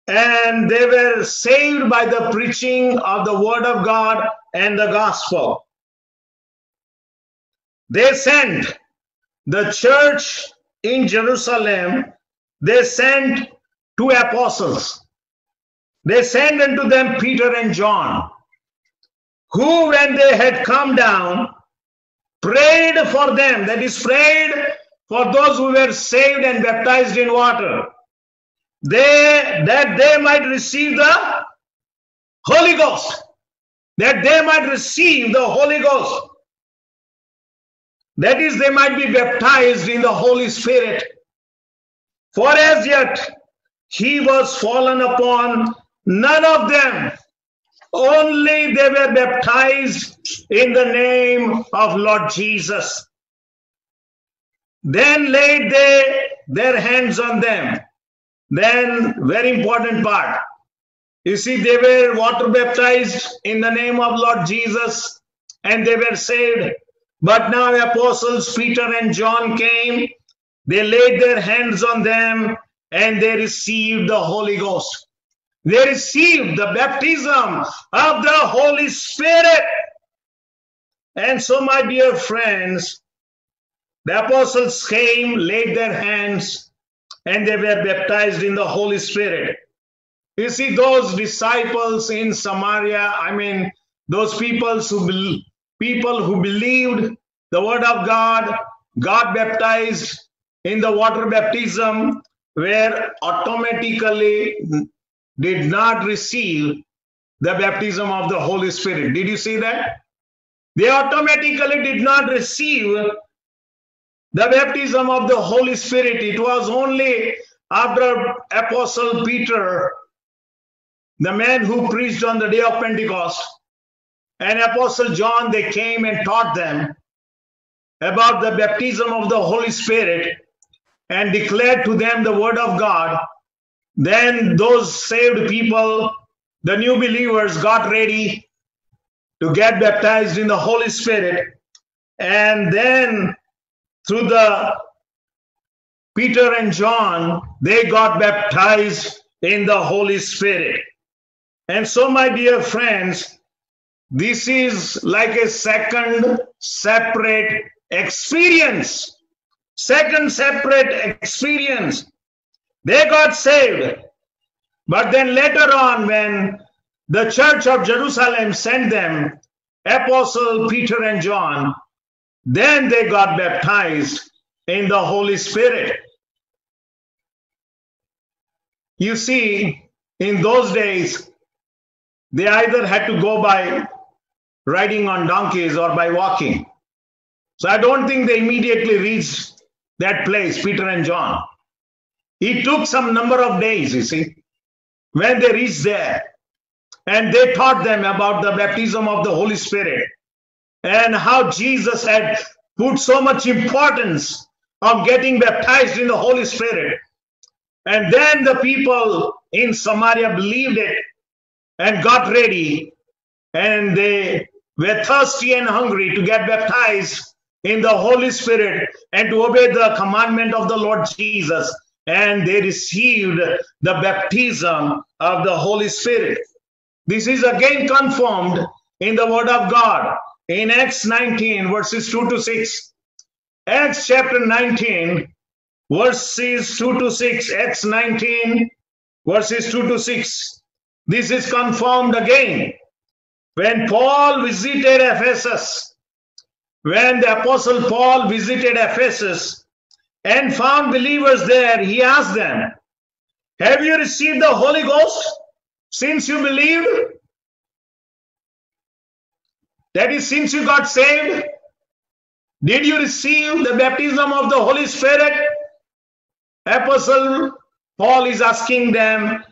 and they were saved by the preaching of the word of God and the gospel. They sent the church in Jerusalem, they sent two apostles. They sent unto them Peter and John, who, when they had come down, prayed for them, that is, prayed for those who were saved and baptized in water, they that they might receive the Holy Ghost, that they might receive the Holy Ghost. That is, they might be baptized in the Holy Spirit. For as yet he was fallen upon none of them. Only they were baptized in the name of Lord Jesus. Then laid they their hands on them. Then, very important part. You see, they were water baptized in the name of Lord Jesus and they were saved. But now the apostles Peter and John came, they laid their hands on them and they received the Holy Ghost. They received the baptism of the Holy Spirit. And so, my dear friends, the apostles came, laid their hands, and they were baptized in the Holy Spirit. You see, those disciples in Samaria, I mean, those people who, people who believed the word of God, got baptized in the water baptism, were automatically did not receive the baptism of the Holy Spirit. Did you see that? They automatically did not receive the baptism of the Holy Spirit. It was only after Apostle Peter, the man who preached on the day of Pentecost, and Apostle John, they came and taught them about the baptism of the Holy Spirit and declared to them the word of God. Then those saved people, the new believers, got ready to get baptized in the Holy Spirit. And then through the Peter and John, they got baptized in the Holy Spirit. And so, my dear friends, this is like a second separate experience. Second separate experience. They got saved. But then later on, when the church of Jerusalem sent them, Apostle Peter and John, then they got baptized in the Holy Spirit. You see, in those days, they either had to go by riding on donkeys or by walking. So I don't think they immediately reached that place, Peter and John. It took some number of days, you see, when they reached there. And they taught them about the baptism of the Holy Spirit and how Jesus had put so much importance on getting baptized in the Holy Spirit. And then the people in Samaria believed it and got ready, and they were thirsty and hungry to get baptized in the Holy Spirit and to obey the commandment of the Lord Jesus. And they received the baptism of the Holy Spirit. This is again confirmed in the Word of God in Acts 19, verses 2 to 6. Acts chapter 19, verses 2 to 6, Acts 19, verses 2 to 6. This is confirmed again when Paul visited Ephesus. When the Apostle Paul visited Ephesus and found believers there, he asked them, Have you received the Holy Ghost since you believed? That is, since you got saved? Did you receive the baptism of the Holy Spirit? Apostle Paul is asking them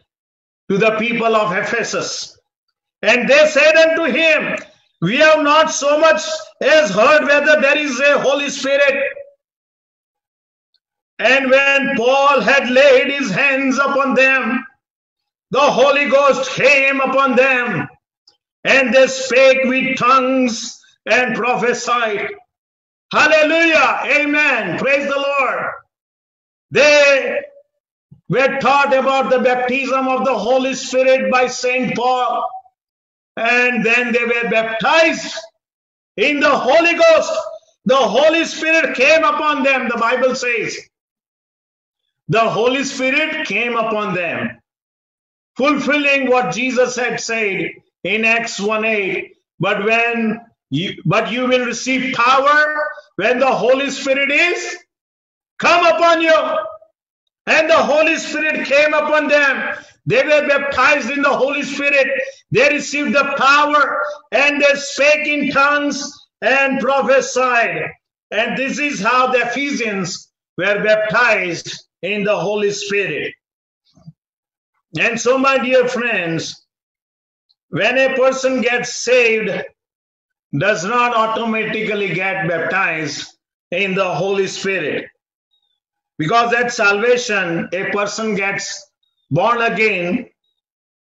to the people of Ephesus. And they said unto him, We have not so much as heard whether there is a Holy Spirit. And when Paul had laid his hands upon them, the Holy Ghost came upon them, and they spake with tongues and prophesied. Hallelujah. Amen. Praise the Lord. They were taught about the baptism of the Holy Spirit by Saint Paul, and then they were baptized in the Holy Ghost. The Holy Spirit came upon them, the Bible says. The Holy Spirit came upon them, fulfilling what Jesus had said in Acts 1 8. But when you, but you will receive power when the Holy Spirit is come upon you. And the Holy Spirit came upon them. They were baptized in the Holy Spirit. They received the power and they spake in tongues and prophesied. And this is how the Ephesians were baptized in the Holy Spirit. And so, my dear friends, when a person gets saved, does not automatically get baptized in the Holy Spirit. Because at salvation, a person gets born again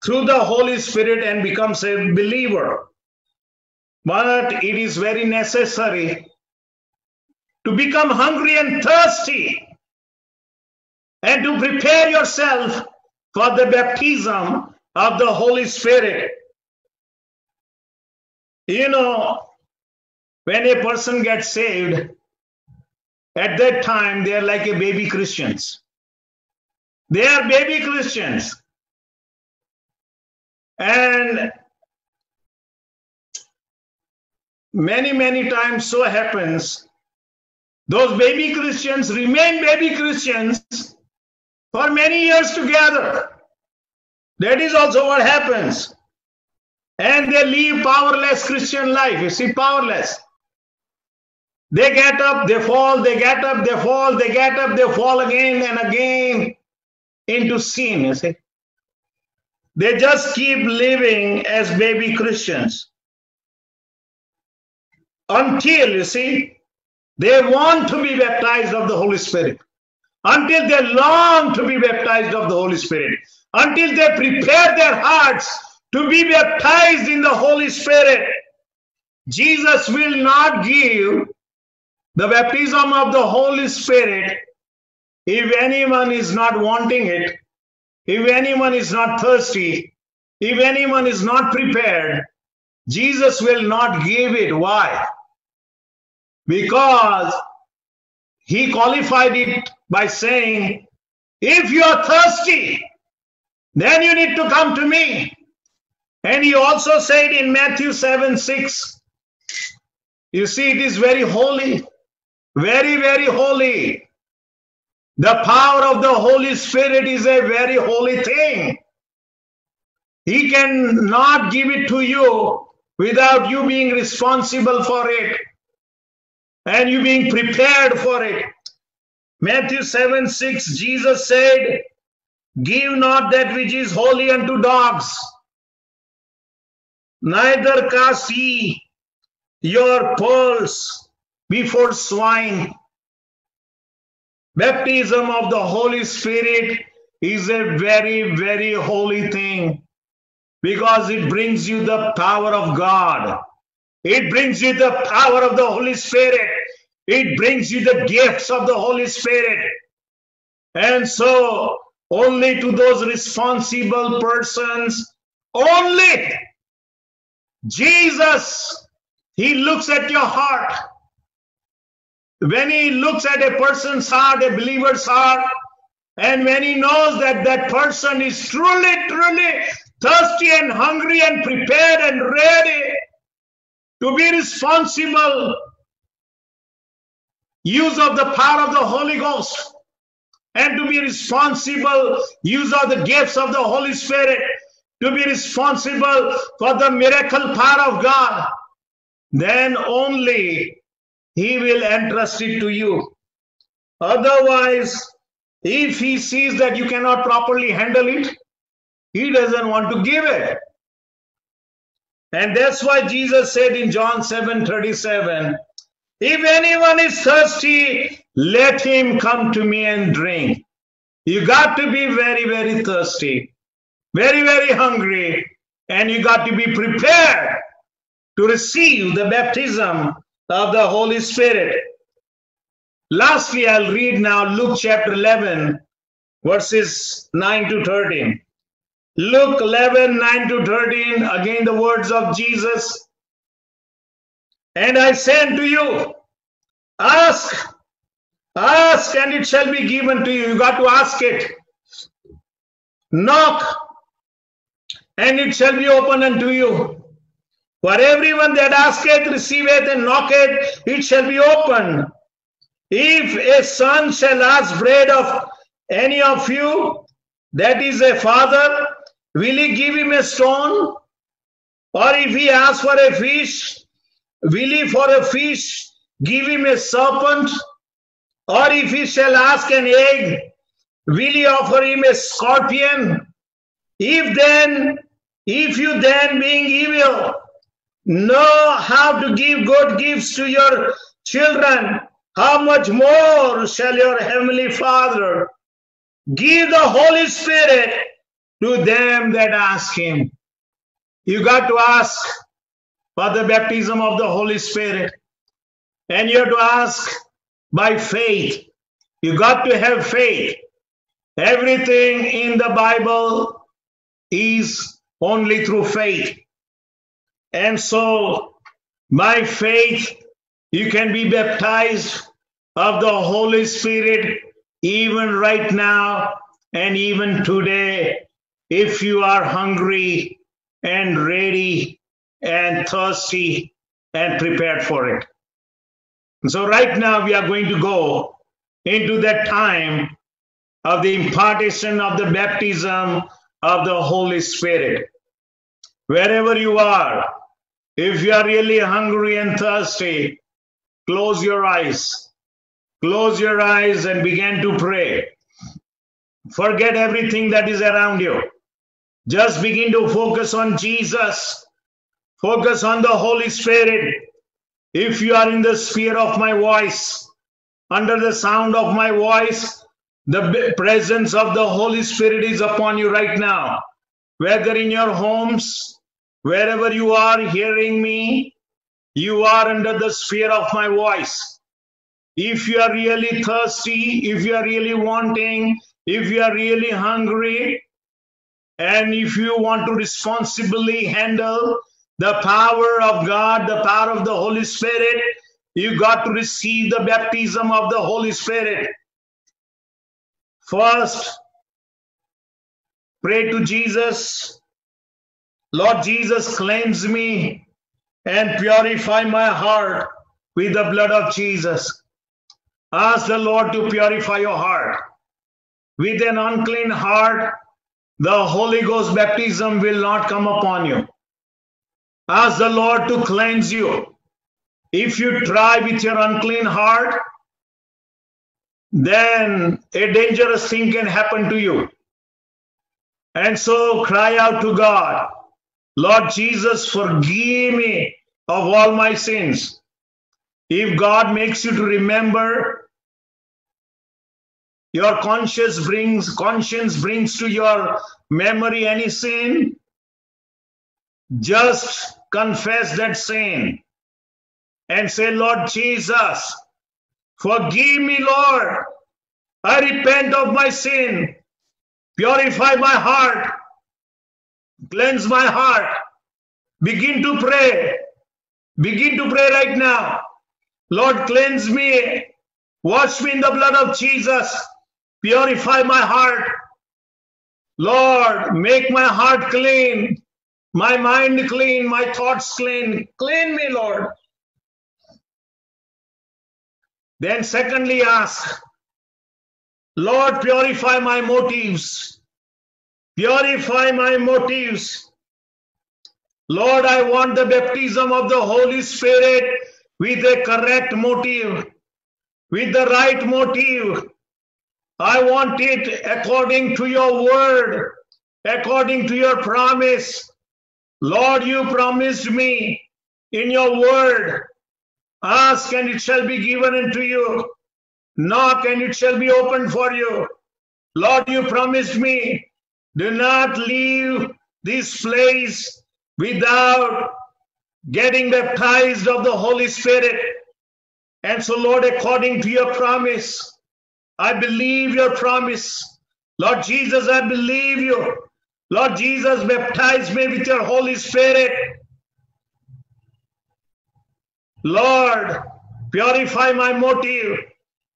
through the Holy Spirit and becomes a believer. But it is very necessary to become hungry and thirsty and to prepare yourself for the baptism of the Holy Spirit. You know, when a person gets saved, at that time they are like a baby Christians. They are baby Christians. And many, many times so happens, those baby Christians remain baby Christians for many years together. That is also what happens. And they live powerless Christian life. You see, powerless. They get up, they fall, they get up, they fall, they get up, they fall again and again into sin, you see. They just keep living as baby Christians until, you see, they want to be baptized of the Holy Spirit, until they long to be baptized of the Holy Spirit, until they prepare their hearts to be baptized in the Holy Spirit. Jesus will not give the baptism of the Holy Spirit if anyone is not wanting it, if anyone is not thirsty, if anyone is not prepared, Jesus will not give it. Why? Because he qualified it by saying, if you are thirsty, then you need to come to me. And he also said in Matthew 7 6, you see, it is very holy, very, very holy. The power of the Holy Spirit is a very holy thing. He cannot give it to you without you being responsible for it and you being prepared for it. Matthew 7 6, Jesus said, Give not that which is holy unto dogs, neither cast ye your pearls before swine. Baptism of the Holy Spirit is a very, very holy thing because it brings you the power of God. It brings you the power of the Holy Spirit. It brings you the gifts of the Holy Spirit. And so, only to those responsible persons, only Jesus, He looks at your heart. when he looks at a person's heart, a believer's heart, and when he knows that that person is truly, truly thirsty and hungry and prepared and ready to be responsible use of the power of the Holy Ghost and to be responsible use of the gifts of the Holy Spirit to be responsible for the miracle power of God, then only He will entrust it to you. Otherwise, if He sees that you cannot properly handle it, He doesn't want to give it. And that's why Jesus said in John 7 37, if anyone is thirsty, let him come to me and drink. You got to be very, very thirsty, very, very hungry, and you got to be prepared to receive the baptism of the Holy Spirit. Lastly, I'll read now Luke chapter 11, verses 9 to 13. Luke 11, 9 to 13, again the words of Jesus. And I say unto you, ask, ask, and it shall be given to you. You got to ask it. Knock, and it shall be opened unto you. For everyone that asketh, receiveth, and knocketh, it shall be opened. If a son shall ask bread of any of you, that is a father, will he give him a stone? Or if he asks for a fish, will he for a fish give him a serpent? Or if he shall ask an egg, will he offer him a scorpion? If then, if you then being evil, know how to give good gifts to your children, how much more shall your heavenly Father give the Holy Spirit to them that ask him? You got to ask for the baptism of the Holy Spirit. And you have to ask by faith. You got to have faith. Everything in the Bible is only through faith. And so, by faith, you can be baptized of the Holy Spirit even right now and even today if you are hungry and ready and thirsty and prepared for it. So, right now, we are going to go into that time of the impartation of the baptism of the Holy Spirit. Wherever you are, if you are really hungry and thirsty, close your eyes. Close your eyes and begin to pray. Forget everything that is around you. Just begin to focus on Jesus. Focus on the Holy Spirit. If you are in the sphere of my voice, under the sound of my voice, the presence of the Holy Spirit is upon you right now. Whether in your homes, wherever you are hearing me, you are under the sphere of my voice. If you are really thirsty, if you are really wanting, if you are really hungry, and if you want to responsibly handle the power of God, the power of the Holy Spirit, you got to receive the baptism of the Holy Spirit. First, pray to Jesus. Lord Jesus, cleanse me and purify my heart with the blood of Jesus. Ask the Lord to purify your heart. With an unclean heart, the Holy Ghost baptism will not come upon you. Ask the Lord to cleanse you. If you try with your unclean heart, then a dangerous thing can happen to you. And so cry out to God, Lord Jesus, forgive me of all my sins. If God makes you to remember, your conscience brings conscience brings to your memory any sin, just confess that sin and say, Lord Jesus, forgive me, Lord. I repent of my sin. Purify my heart. Cleanse my heart. Begin to pray. Begin to pray right now. Lord, cleanse me. Wash me in the blood of Jesus. Purify my heart. Lord, make my heart clean, my mind clean, my thoughts clean. Clean me, Lord. Then, secondly, ask, Lord, purify my motives. Purify my motives. Lord, I want the baptism of the Holy Spirit with a correct motive, with the right motive. I want it according to your word, according to your promise. Lord, you promised me in your word Ask and it shall be given unto you. Knock and it shall be opened for you. Lord, you promised me, do not leave this place without getting baptized of the Holy Spirit. And so, Lord, according to your promise, I believe your promise. Lord Jesus, I believe you. Lord Jesus, baptize me with your Holy Spirit. Lord, purify my motive.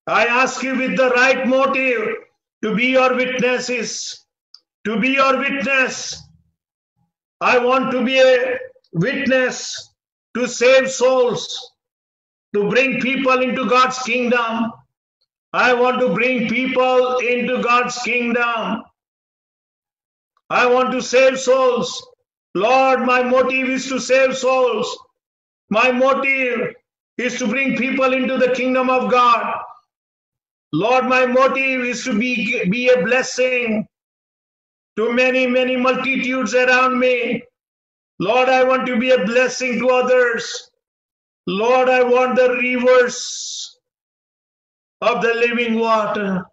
I ask you with the right motive to be your witnesses, to be your witness. I want to be a witness to save souls, to bring people into God's kingdom. I want to bring people into God's kingdom. I want to save souls. Lord, my motive is to save souls. My motive is to bring people into the kingdom of God. Lord, my motive is to be, be a blessing to many, many multitudes around me. Lord, I want to be a blessing to others. Lord, I want the rivers of the living water.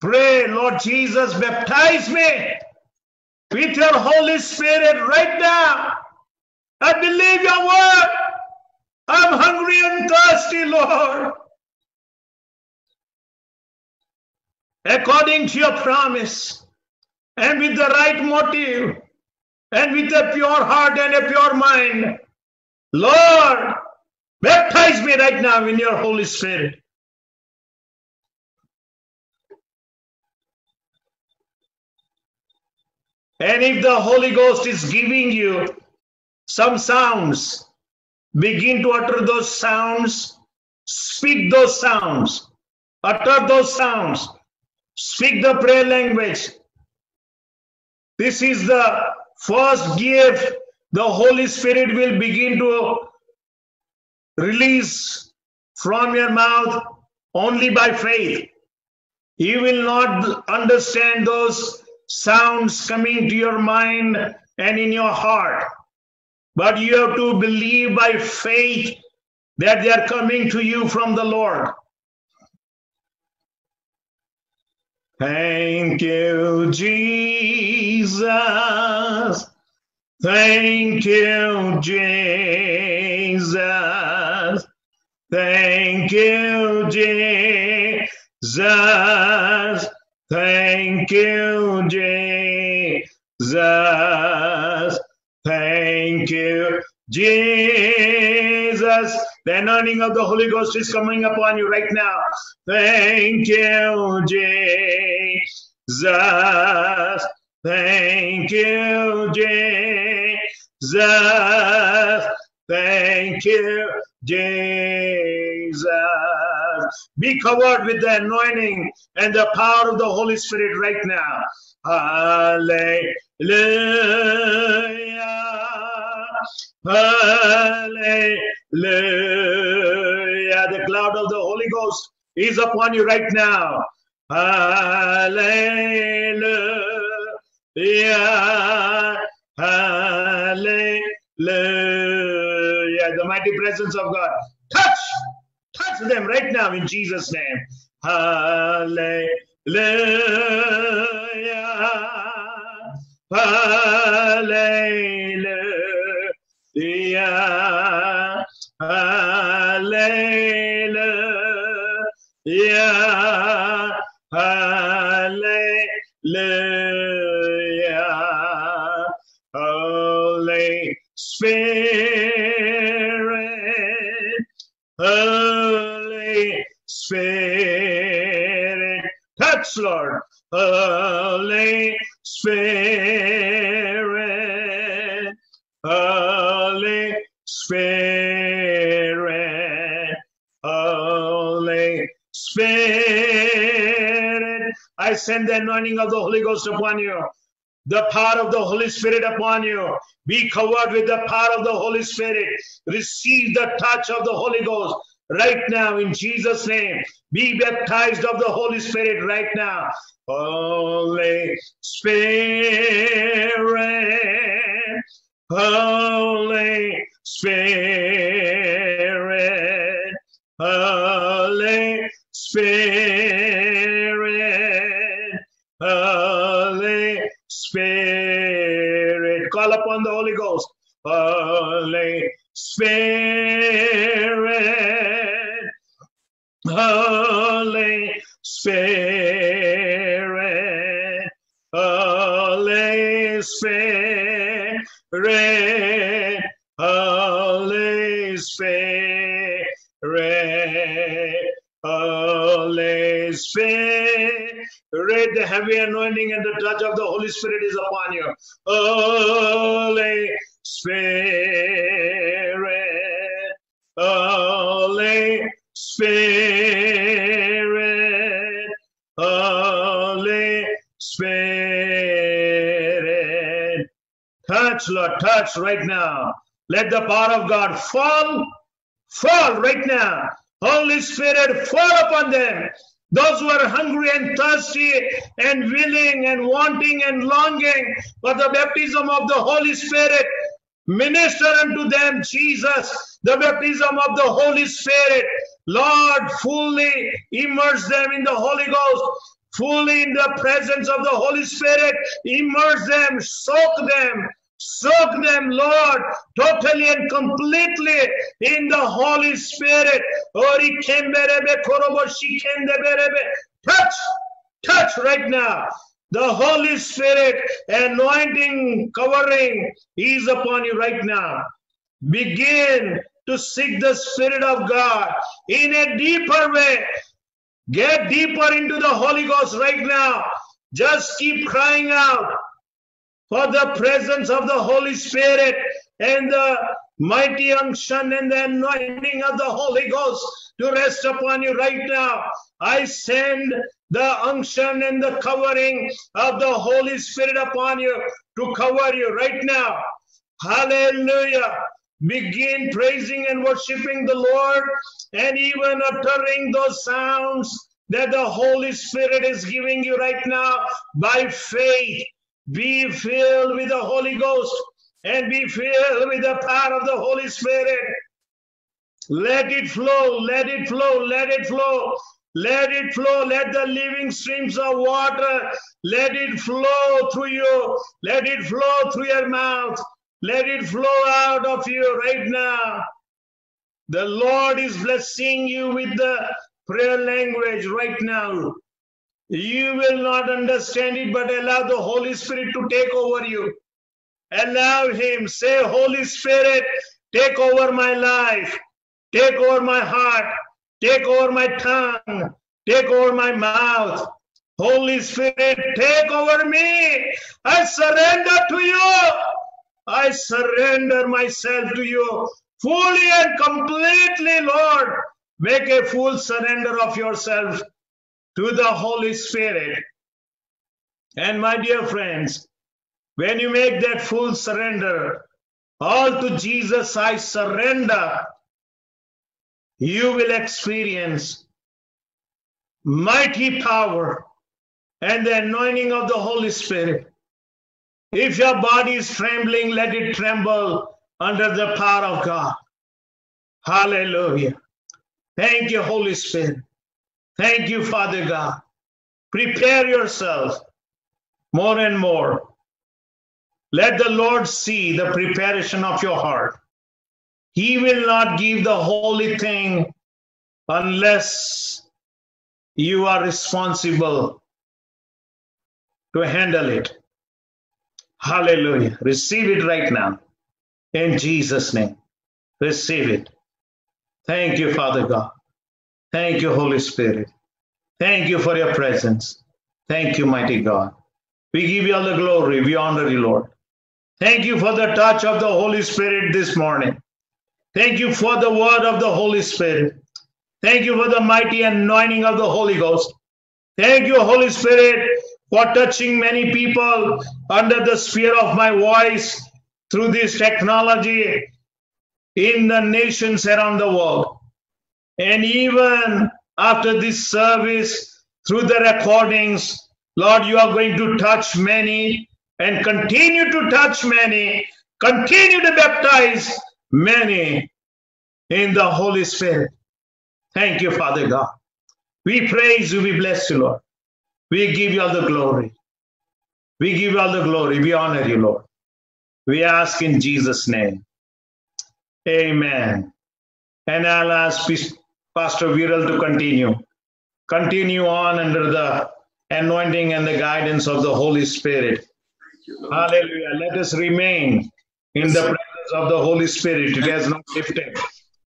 Pray, Lord Jesus, baptize me with your Holy Spirit right now. I believe your word. I'm hungry and thirsty, Lord. According to your promise, and with the right motive, and with a pure heart and a pure mind, Lord, baptize me right now in your Holy Spirit. And if the Holy Ghost is giving you some sounds, begin to utter those sounds, speak those sounds, utter those sounds, speak the prayer language. This is the first gift the Holy Spirit will begin to release from your mouth only by faith. You will not understand those sounds coming to your mind and in your heart. But you have to believe by faith that they are coming to you from the Lord. Thank you, Jesus. Thank you, Jesus. Thank you, Jesus. Thank you, Jesus. Thank you, Jesus. The anointing of the Holy Ghost is coming upon you right now. Thank you, Jesus. Thank you, Jesus. Thank you, Jesus. Be covered with the anointing and the power of the Holy Spirit right now. Hallelujah. Hallelujah. The cloud of the Holy Ghost is upon you right now. Hallelujah. Hallelujah. The mighty presence of God. Touch touch them right now in Jesus' name. Hallelujah. Hallelujah. Hallelujah. Lord. Holy Spirit. Holy Spirit. Holy Spirit. I send the anointing of the Holy Ghost upon you. The power of the Holy Spirit upon you. Be covered with the power of the Holy Spirit. Receive the touch of the Holy Ghost right now in Jesus' name. Be baptized of the Holy Spirit right now. Holy Spirit. Holy Spirit. Holy Spirit. Holy Spirit. Call upon the Holy Ghost. Holy Spirit. Anointing and the touch of the Holy Spirit is upon you. Holy Spirit. Holy Spirit. Holy Spirit. Touch, Lord, touch right now. Let the power of God fall, fall right now. Holy Spirit, fall upon them. Those who are hungry and thirsty and willing and wanting and longing for the baptism of the Holy Spirit, minister unto them, Jesus, the baptism of the Holy Spirit. Lord, fully immerse them in the Holy Ghost, fully in the presence of the Holy Spirit. Immerse them, soak them, soak them, Lord, totally and completely in the Holy Spirit. Touch, touch right now. The Holy Spirit anointing, covering is upon you right now. Begin to seek the Spirit of God in a deeper way. Get deeper into the Holy Ghost right now. Just keep crying out for the presence of the Holy Spirit and the mighty unction and the anointing of the Holy Ghost to rest upon you right now. I send the unction and the covering of the Holy Spirit upon you to cover you right now. Hallelujah. Begin praising and worshiping the Lord and even uttering those sounds that the Holy Spirit is giving you right now by faith. Be filled with the Holy Ghost and be filled with the power of the Holy Spirit. Let it flow, let it flow, let it flow. Let it flow. Let the living streams of water, let it flow through you. Let it flow through your mouth. Let it flow out of you right now. The Lord is blessing you with the prayer language right now. You will not understand it, but allow the Holy Spirit to take over you. Allow Him. Say, Holy Spirit, take over my life. Take over my heart. Take over my tongue. Take over my mouth. Holy Spirit, take over me. I surrender to you. I surrender myself to you fully and completely, Lord. Make a full surrender of yourself to the Holy Spirit. And my dear friends, when you make that full surrender, all to Jesus I surrender, you will experience mighty power and the anointing of the Holy Spirit. If your body is trembling, let it tremble under the power of God. Hallelujah. Thank you, Holy Spirit. Thank you, Father God. Prepare yourself more and more. Let the Lord see the preparation of your heart. He will not give the holy thing unless you are responsible to handle it. Hallelujah. Receive it right now. In Jesus' name. Receive it. Thank you, Father God. Thank you, Holy Spirit. Thank you for your presence. Thank you, mighty God. We give you all the glory. We honor you, Lord. Thank you for the touch of the Holy Spirit this morning. Thank you for the word of the Holy Spirit. Thank you for the mighty anointing of the Holy Ghost. Thank you, Holy Spirit, for touching many people under the sphere of my voice through this technology in the nations around the world. And even after this service, through the recordings, Lord, you are going to touch many and continue to touch many, continue to baptize many in the Holy Spirit. Thank you, Father God. We praise you, we bless you, Lord. We give you all the glory. We give you all the glory. We honor you, Lord. We ask in Jesus' name. Amen. And I'll ask Pastor Viral to continue. Continue on under the anointing and the guidance of the Holy Spirit. You, Hallelujah. Let us remain in the presence of the Holy Spirit. It has not lifted.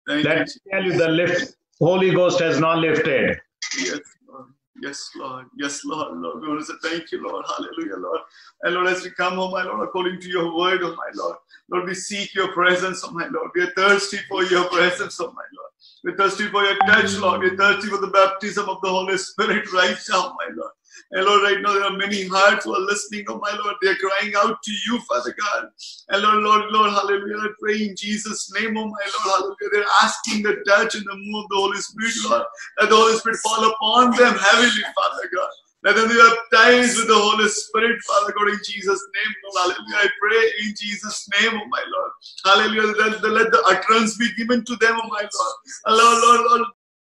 Thank Let me tell you, the lift, Holy Ghost has not lifted. Yes, Lord. Yes, Lord. Yes, Lord. Lord, we want to say thank you, Lord. Hallelujah, Lord. And Lord, as we come, oh my Lord, according to your word, oh my Lord. Lord, we seek your presence, oh my Lord. We are thirsty for your presence, oh my Lord. We're thirsty for your touch, Lord. We're thirsty for the baptism of the Holy Spirit right now, my Lord. And Lord, right now there are many hearts who are listening, oh my Lord. They're crying out to you, Father God. And Lord, Lord, Lord, hallelujah. I pray in Jesus' name, oh my Lord, hallelujah. They're asking the touch and the move of the Holy Spirit, Lord. Let the Holy Spirit fall upon them heavily, Father God. Let them be baptized with the Holy Spirit, Father God, in Jesus' name, Lord. Hallelujah. I pray in Jesus' name, oh my Lord. Hallelujah. Let, let the utterance be given to them, oh my Lord. Lord, Lord, Lord,